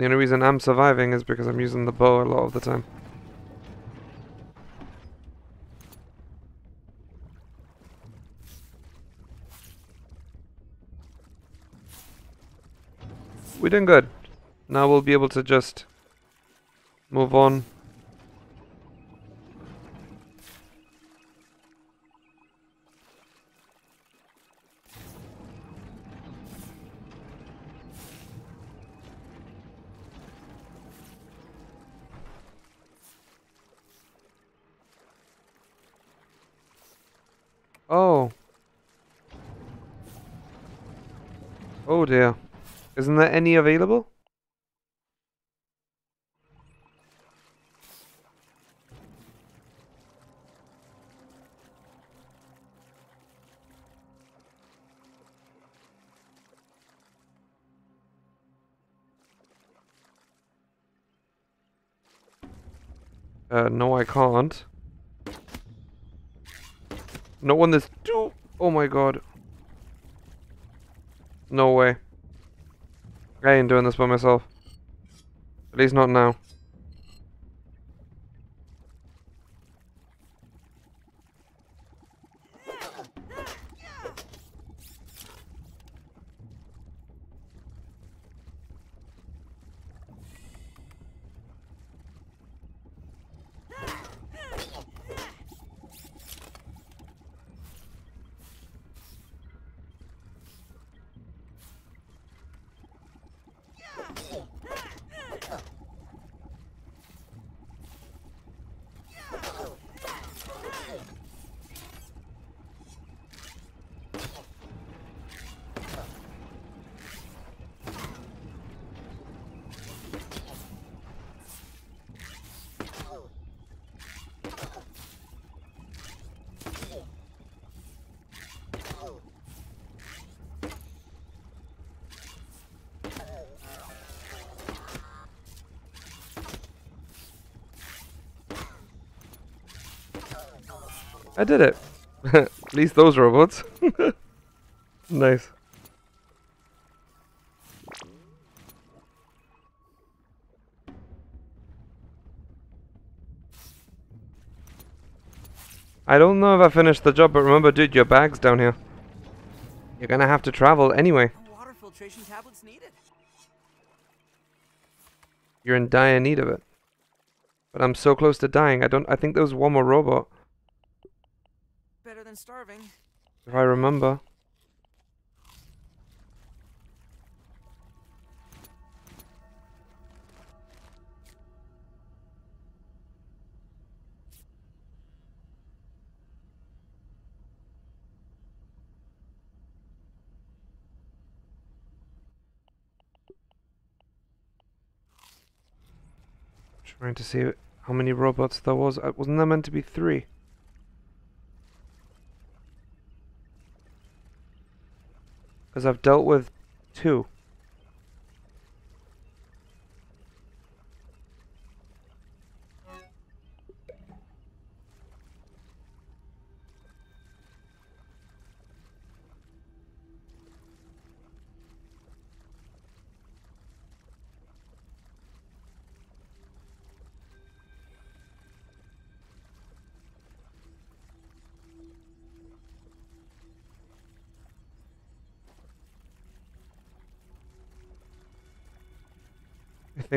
[SPEAKER 1] The only reason I'm surviving is because I'm using the bow a lot of the time. We're doing good. Now we'll be able to just move on. Oh. Oh dear. Isn't there any available? Uh, no I can't. Not one two. Oh my god. No way. I ain't doing this by myself. At least not now. I did it. At least those robots. nice. I don't know if I finished the job, but remember, dude, your bag's down here. You're gonna have to travel anyway.
[SPEAKER 2] Water filtration tablets needed.
[SPEAKER 1] You're in dire need of it. But I'm so close to dying. I don't. I think there was one more robot,
[SPEAKER 2] Better than starving.
[SPEAKER 1] If I remember. Trying to see how many robots there was. Uh, Wasn't there meant to be three? Because I've dealt with two.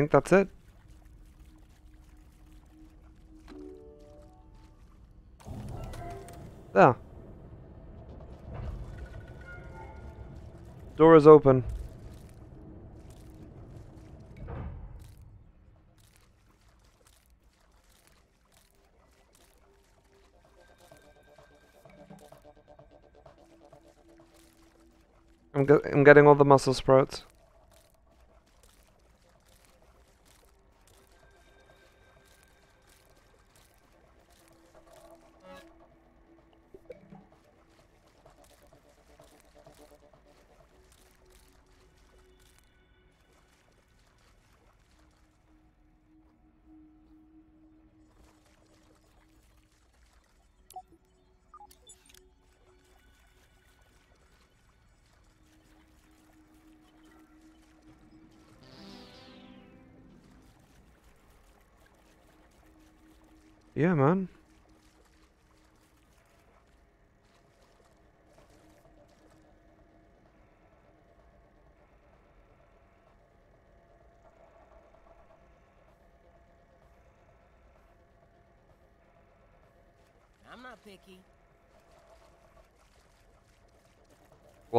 [SPEAKER 1] Think that's it. There. Door is open. I'm, I'm getting all the muscle sprouts.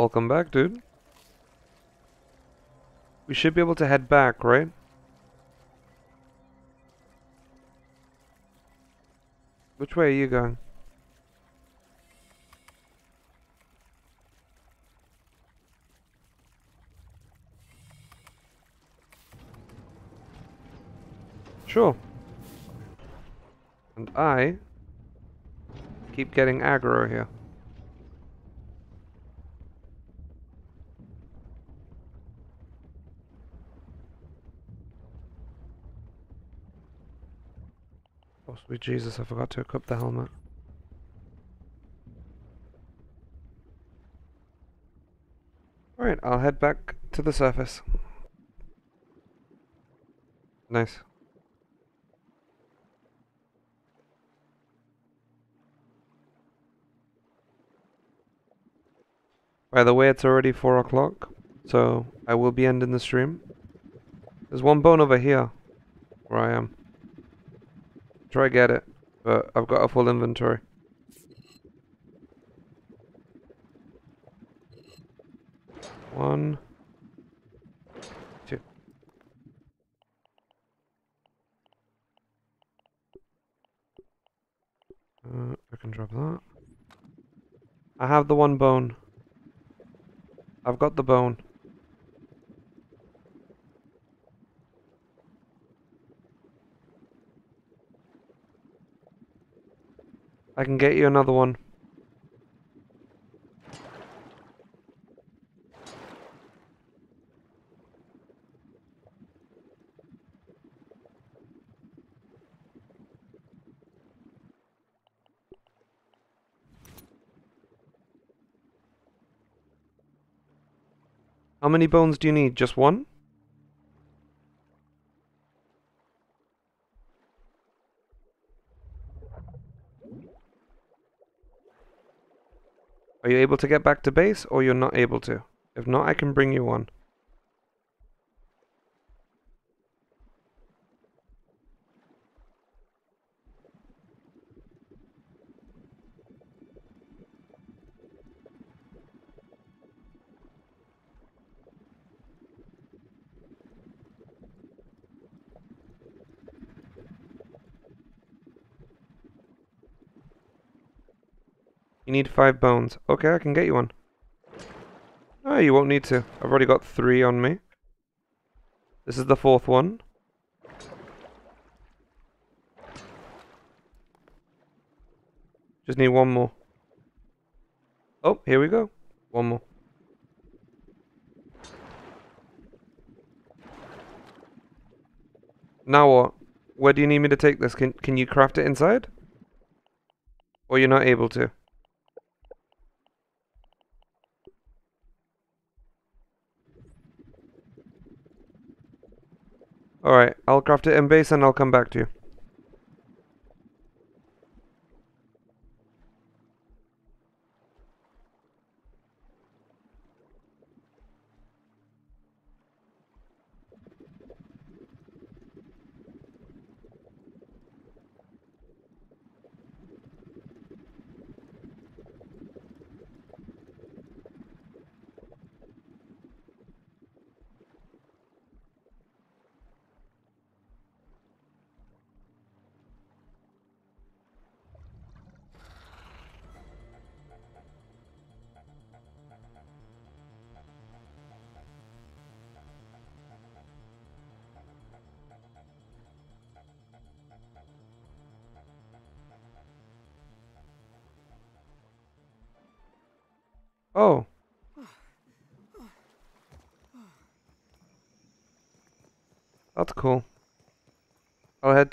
[SPEAKER 1] Welcome back, dude. We should be able to head back, right? Which way are you going? Sure. And I keep getting aggro here. Oh sweet Jesus, I forgot to equip the helmet. Alright, I'll head back to the surface. Nice. By the way, it's already 4 o'clock, so I will be ending the stream. There's one bone over here, where I am. Try get it, but I've got a full inventory. One, two. Uh, I can drop that. I have the one bone. I've got the bone. I can get you another one. How many bones do you need? Just one? Are you able to get back to base or you're not able to? If not, I can bring you one. You need five bones. Okay, I can get you one. Oh, you won't need to. I've already got three on me. This is the fourth one. Just need one more. Oh, here we go. One more. Now what? Where do you need me to take this? Can can you craft it inside? Or you're not able to? Alright, I'll craft it in base and I'll come back to you.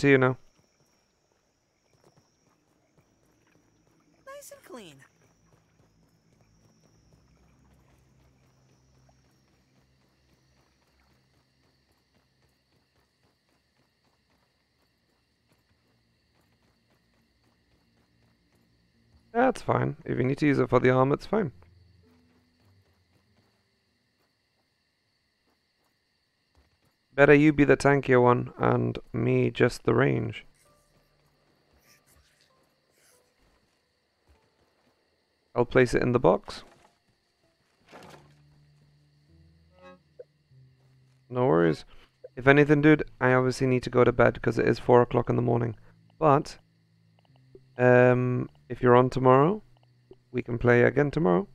[SPEAKER 1] to you now.
[SPEAKER 2] Nice and clean.
[SPEAKER 1] That's fine. If you need to use it for the arm, it's fine. Better you be the tankier one and me just the range. I'll place it in the box. No worries. If anything, dude, I obviously need to go to bed because it is 4 o'clock in the morning. But, um, if you're on tomorrow, we can play again tomorrow.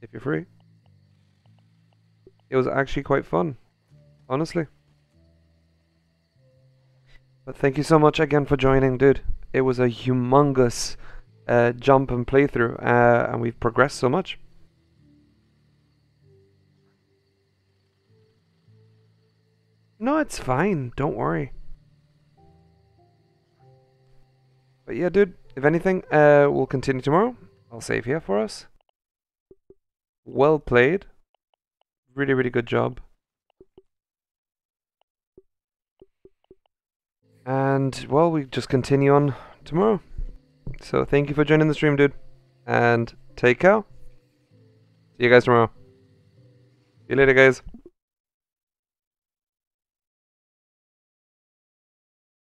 [SPEAKER 1] If you're free. It was actually quite fun. Honestly. But thank you so much again for joining, dude. It was a humongous uh, jump and playthrough, uh, and we've progressed so much. No, it's fine. Don't worry. But yeah, dude, if anything, uh, we'll continue tomorrow. I'll save here for us. Well played. Really, really good job. And, well, we just continue on tomorrow. So thank you for joining the stream, dude. And take care. See you guys tomorrow. See you later, guys.